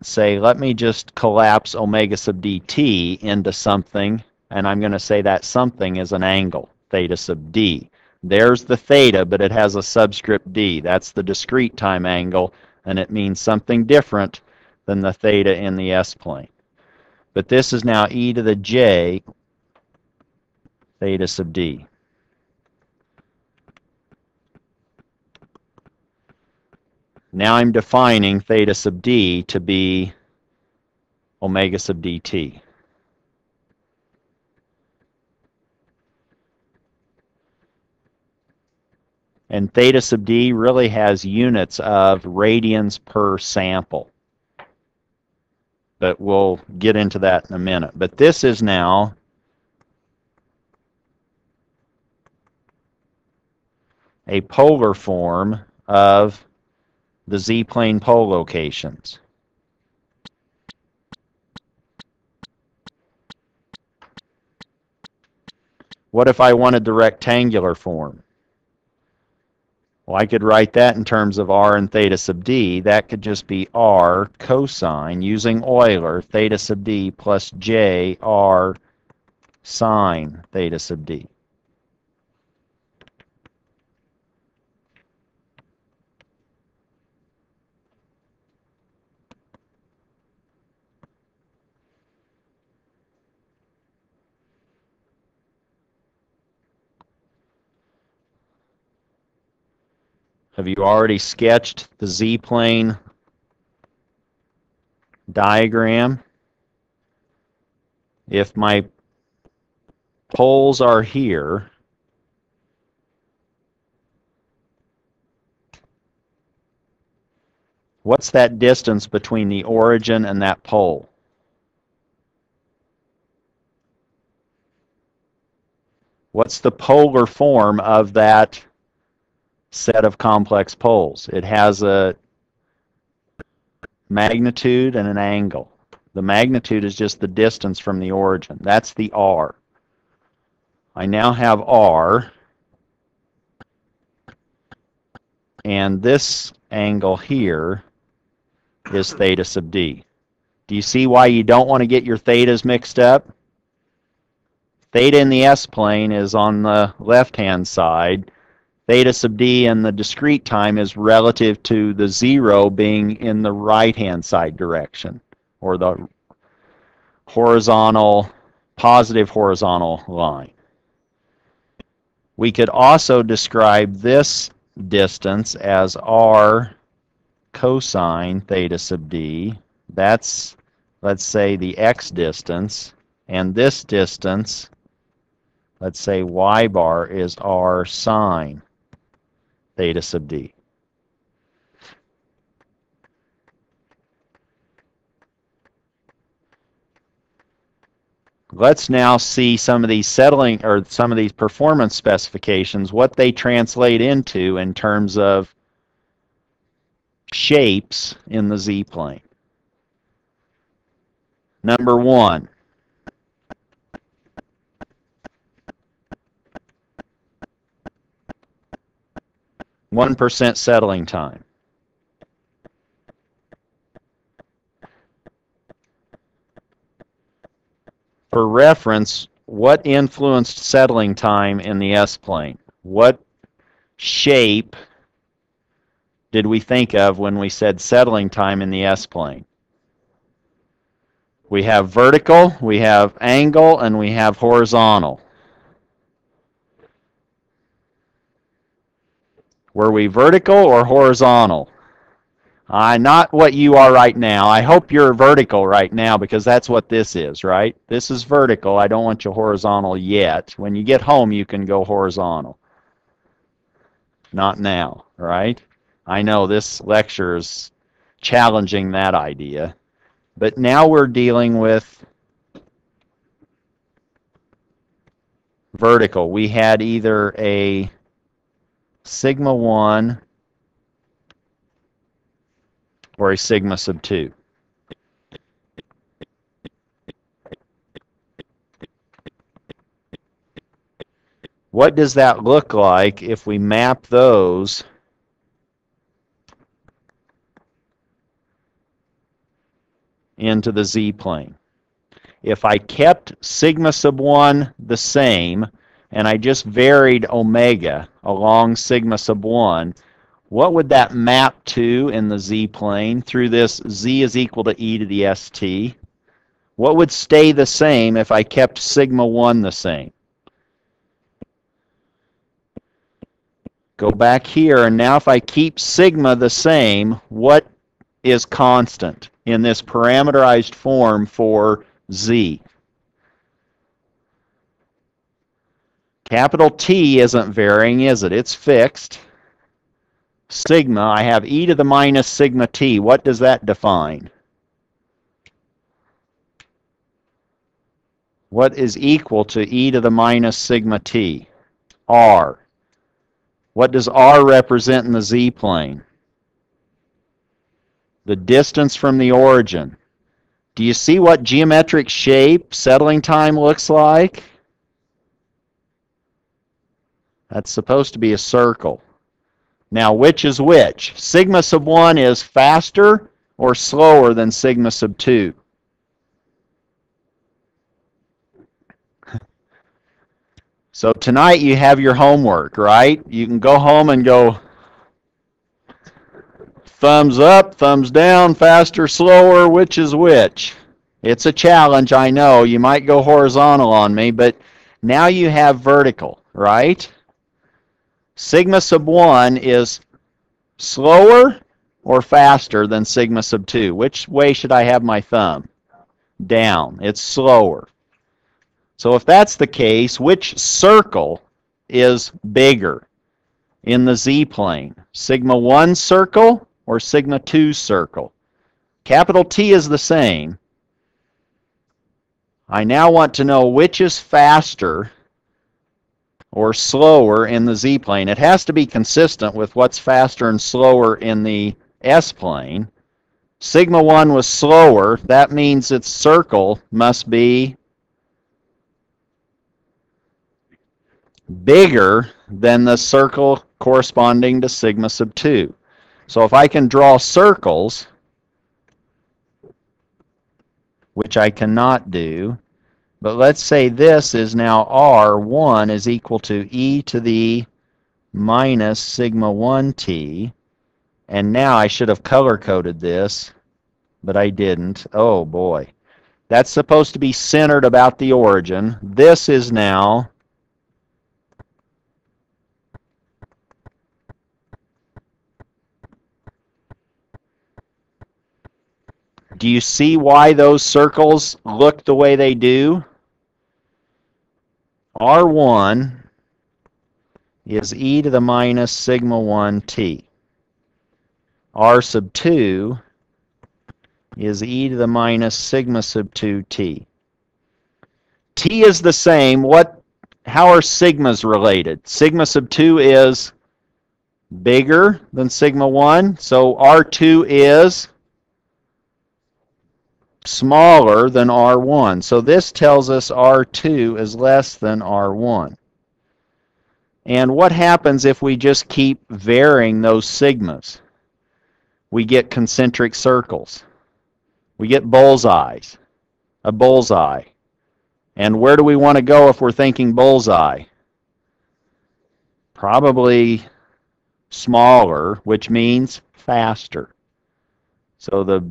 say, let me just collapse omega sub dt into something, and I'm going to say that something is an angle, theta sub d. There's the theta, but it has a subscript d. That's the discrete time angle, and it means something different than the theta in the s-plane. But this is now e to the j theta sub d. Now I'm defining theta sub d to be omega sub dt. And theta sub d really has units of radians per sample. But we'll get into that in a minute. But this is now a polar form of the z-plane pole locations. What if I wanted the rectangular form? Well, I could write that in terms of r and theta sub d. That could just be r cosine using Euler theta sub d plus j r sine theta sub d. Have you already sketched the z-plane diagram? If my poles are here, what's that distance between the origin and that pole? What's the polar form of that set of complex poles. It has a magnitude and an angle. The magnitude is just the distance from the origin. That's the r. I now have r, and this angle here is theta sub d. Do you see why you don't want to get your thetas mixed up? Theta in the s-plane is on the left-hand side theta sub d in the discrete time is relative to the zero being in the right-hand side direction, or the horizontal, positive horizontal line. We could also describe this distance as r cosine theta sub d. That's, let's say, the x distance, and this distance, let's say y bar, is r sine theta sub d. Let's now see some of these settling or some of these performance specifications, what they translate into in terms of shapes in the z-plane. Number one, 1% settling time. For reference, what influenced settling time in the S-plane? What shape did we think of when we said settling time in the S-plane? We have vertical, we have angle, and we have horizontal. Were we vertical or horizontal? Uh, not what you are right now. I hope you're vertical right now because that's what this is, right? This is vertical. I don't want you horizontal yet. When you get home, you can go horizontal. Not now, right? I know this lecture is challenging that idea. But now we're dealing with vertical. We had either a sigma 1 or a sigma sub 2. What does that look like if we map those into the z-plane. If I kept sigma sub 1 the same, and I just varied omega along sigma sub 1, what would that map to in the z-plane through this z is equal to e to the st? What would stay the same if I kept sigma 1 the same? Go back here, and now if I keep sigma the same, what is constant in this parameterized form for z? Capital T isn't varying, is it? It's fixed. Sigma, I have e to the minus sigma t. What does that define? What is equal to e to the minus sigma t? r. What does r represent in the z-plane? The distance from the origin. Do you see what geometric shape settling time looks like? That's supposed to be a circle. Now, which is which? Sigma sub 1 is faster or slower than sigma sub 2? So tonight you have your homework, right? You can go home and go thumbs up, thumbs down, faster, slower, which is which? It's a challenge, I know. You might go horizontal on me, but now you have vertical, right? Sigma sub 1 is slower or faster than sigma sub 2? Which way should I have my thumb? Down. It's slower. So if that's the case, which circle is bigger in the z-plane? Sigma 1 circle or sigma 2 circle? Capital T is the same. I now want to know which is faster or slower in the z-plane. It has to be consistent with what's faster and slower in the s-plane. Sigma 1 was slower. That means its circle must be bigger than the circle corresponding to sigma sub 2. So if I can draw circles, which I cannot do, but let's say this is now R1 is equal to e to the minus sigma 1t. And now I should have color-coded this, but I didn't. Oh boy. That's supposed to be centered about the origin. This is now Do you see why those circles look the way they do? R1 is e to the minus sigma 1t. R sub 2 is e to the minus sigma sub 2t. T is the same. What? How are sigmas related? Sigma sub 2 is bigger than sigma 1, so R2 is smaller than R1. So this tells us R2 is less than R1. And what happens if we just keep varying those sigmas? We get concentric circles. We get bullseyes, a bullseye. And where do we want to go if we're thinking bullseye? Probably smaller, which means faster. So the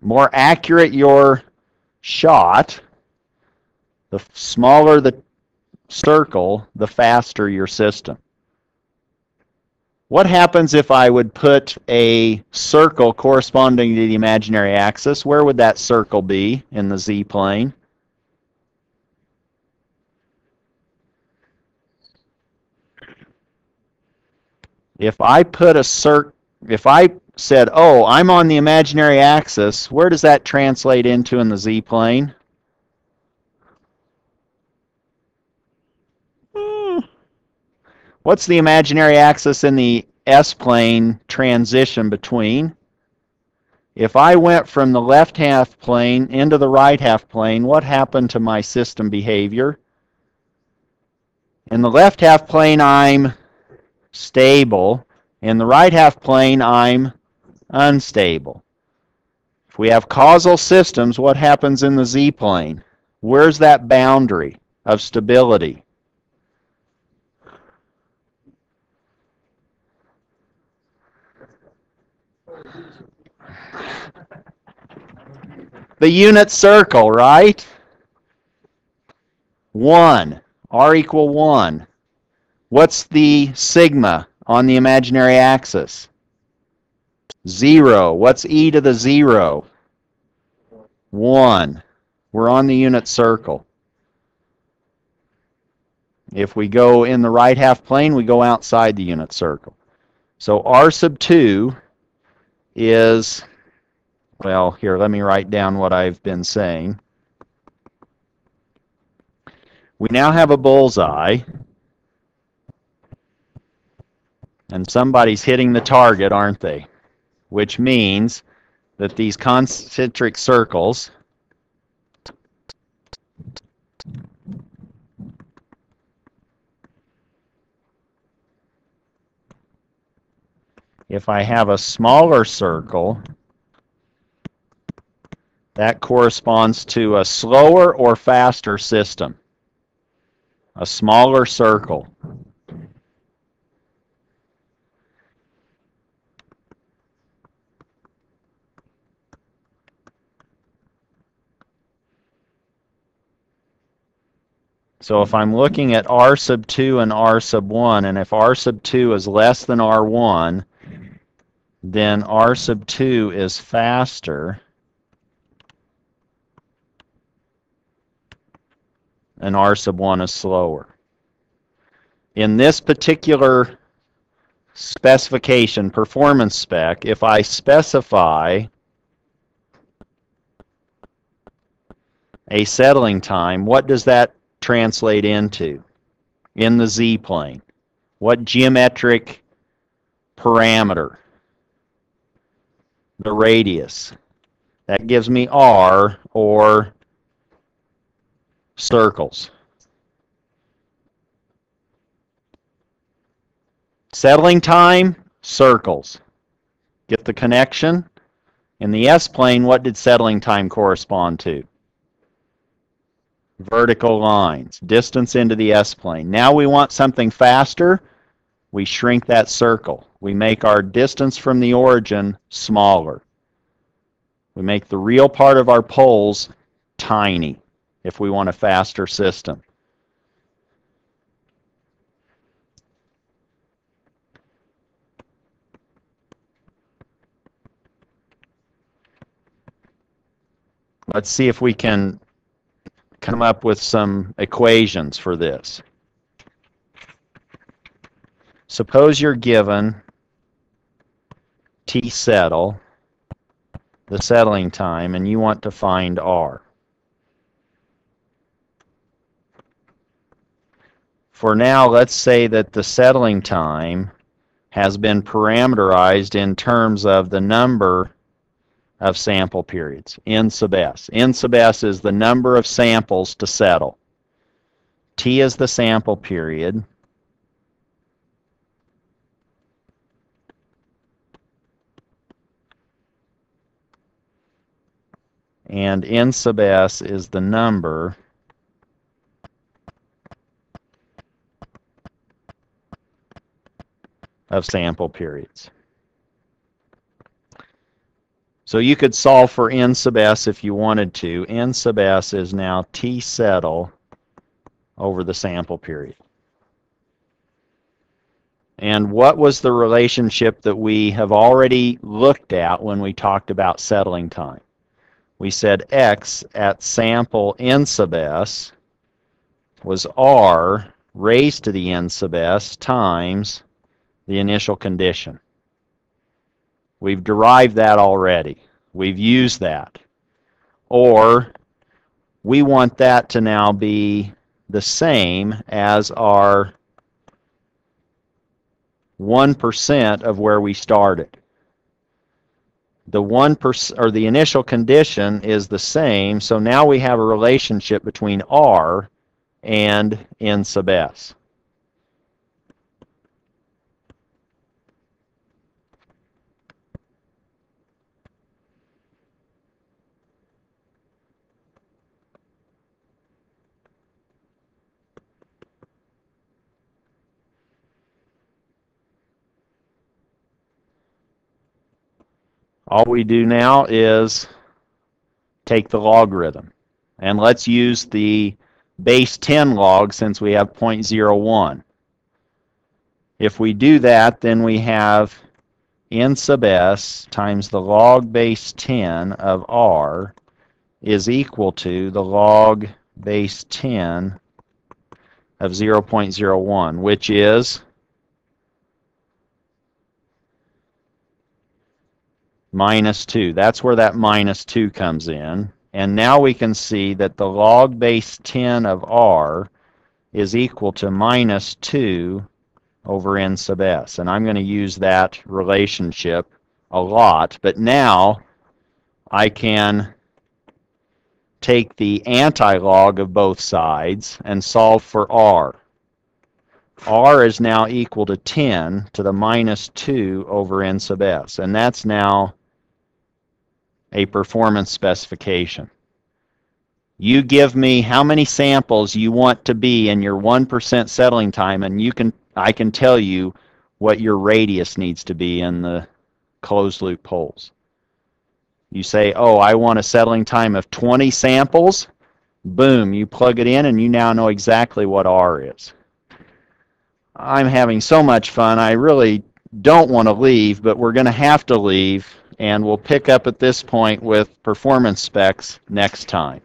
more accurate your shot, the smaller the circle, the faster your system. What happens if I would put a circle corresponding to the imaginary axis? Where would that circle be in the z-plane? If I put a cir if I said, oh, I'm on the imaginary axis, where does that translate into in the z-plane? Hmm. What's the imaginary axis in the s-plane transition between? If I went from the left half plane into the right half plane, what happened to my system behavior? In the left half plane, I'm stable. In the right half plane, I'm unstable. If we have causal systems, what happens in the z-plane? Where's that boundary of stability? The unit circle, right? 1. R equal 1. What's the sigma on the imaginary axis? 0. What's e to the 0? 1. We're on the unit circle. If we go in the right half plane, we go outside the unit circle. So r sub 2 is, well, here, let me write down what I've been saying. We now have a bullseye. And somebody's hitting the target, aren't they? Which means that these concentric circles if I have a smaller circle, that corresponds to a slower or faster system. A smaller circle. So if I'm looking at R sub 2 and R sub 1, and if R sub 2 is less than R1, then R sub 2 is faster, and R sub 1 is slower. In this particular specification, performance spec, if I specify a settling time, what does that translate into in the z-plane? What geometric parameter? The radius. That gives me r, or circles. Settling time, circles. Get the connection? In the S-plane, what did settling time correspond to? Vertical lines, distance into the S-plane. Now we want something faster, we shrink that circle. We make our distance from the origin smaller. We make the real part of our poles tiny if we want a faster system. Let's see if we can come up with some equations for this. Suppose you're given T settle, the settling time, and you want to find R. For now, let's say that the settling time has been parameterized in terms of the number of sample periods, N sub S. N sub S is the number of samples to settle. T is the sample period. And N sub S is the number of sample periods. So you could solve for n sub s if you wanted to. n sub s is now t settle over the sample period. And what was the relationship that we have already looked at when we talked about settling time? We said x at sample n sub s was r raised to the n sub s times the initial condition. We've derived that already. We've used that. Or we want that to now be the same as our 1% of where we started. The 1% or the initial condition is the same, so now we have a relationship between R and N sub S. All we do now is take the logarithm. And let's use the base 10 log since we have 0.01. If we do that, then we have n sub s times the log base 10 of r is equal to the log base 10 of 0.01, which is minus 2. That's where that minus 2 comes in. And now we can see that the log base 10 of r is equal to minus 2 over n sub s. And I'm going to use that relationship a lot. But now I can take the anti-log of both sides and solve for r. r is now equal to 10 to the minus 2 over n sub s. And that's now a performance specification. You give me how many samples you want to be in your 1% settling time and you can I can tell you what your radius needs to be in the closed loop poles. You say, "Oh, I want a settling time of 20 samples." Boom, you plug it in and you now know exactly what R is. I'm having so much fun. I really don't want to leave, but we're going to have to leave and we'll pick up at this point with performance specs next time.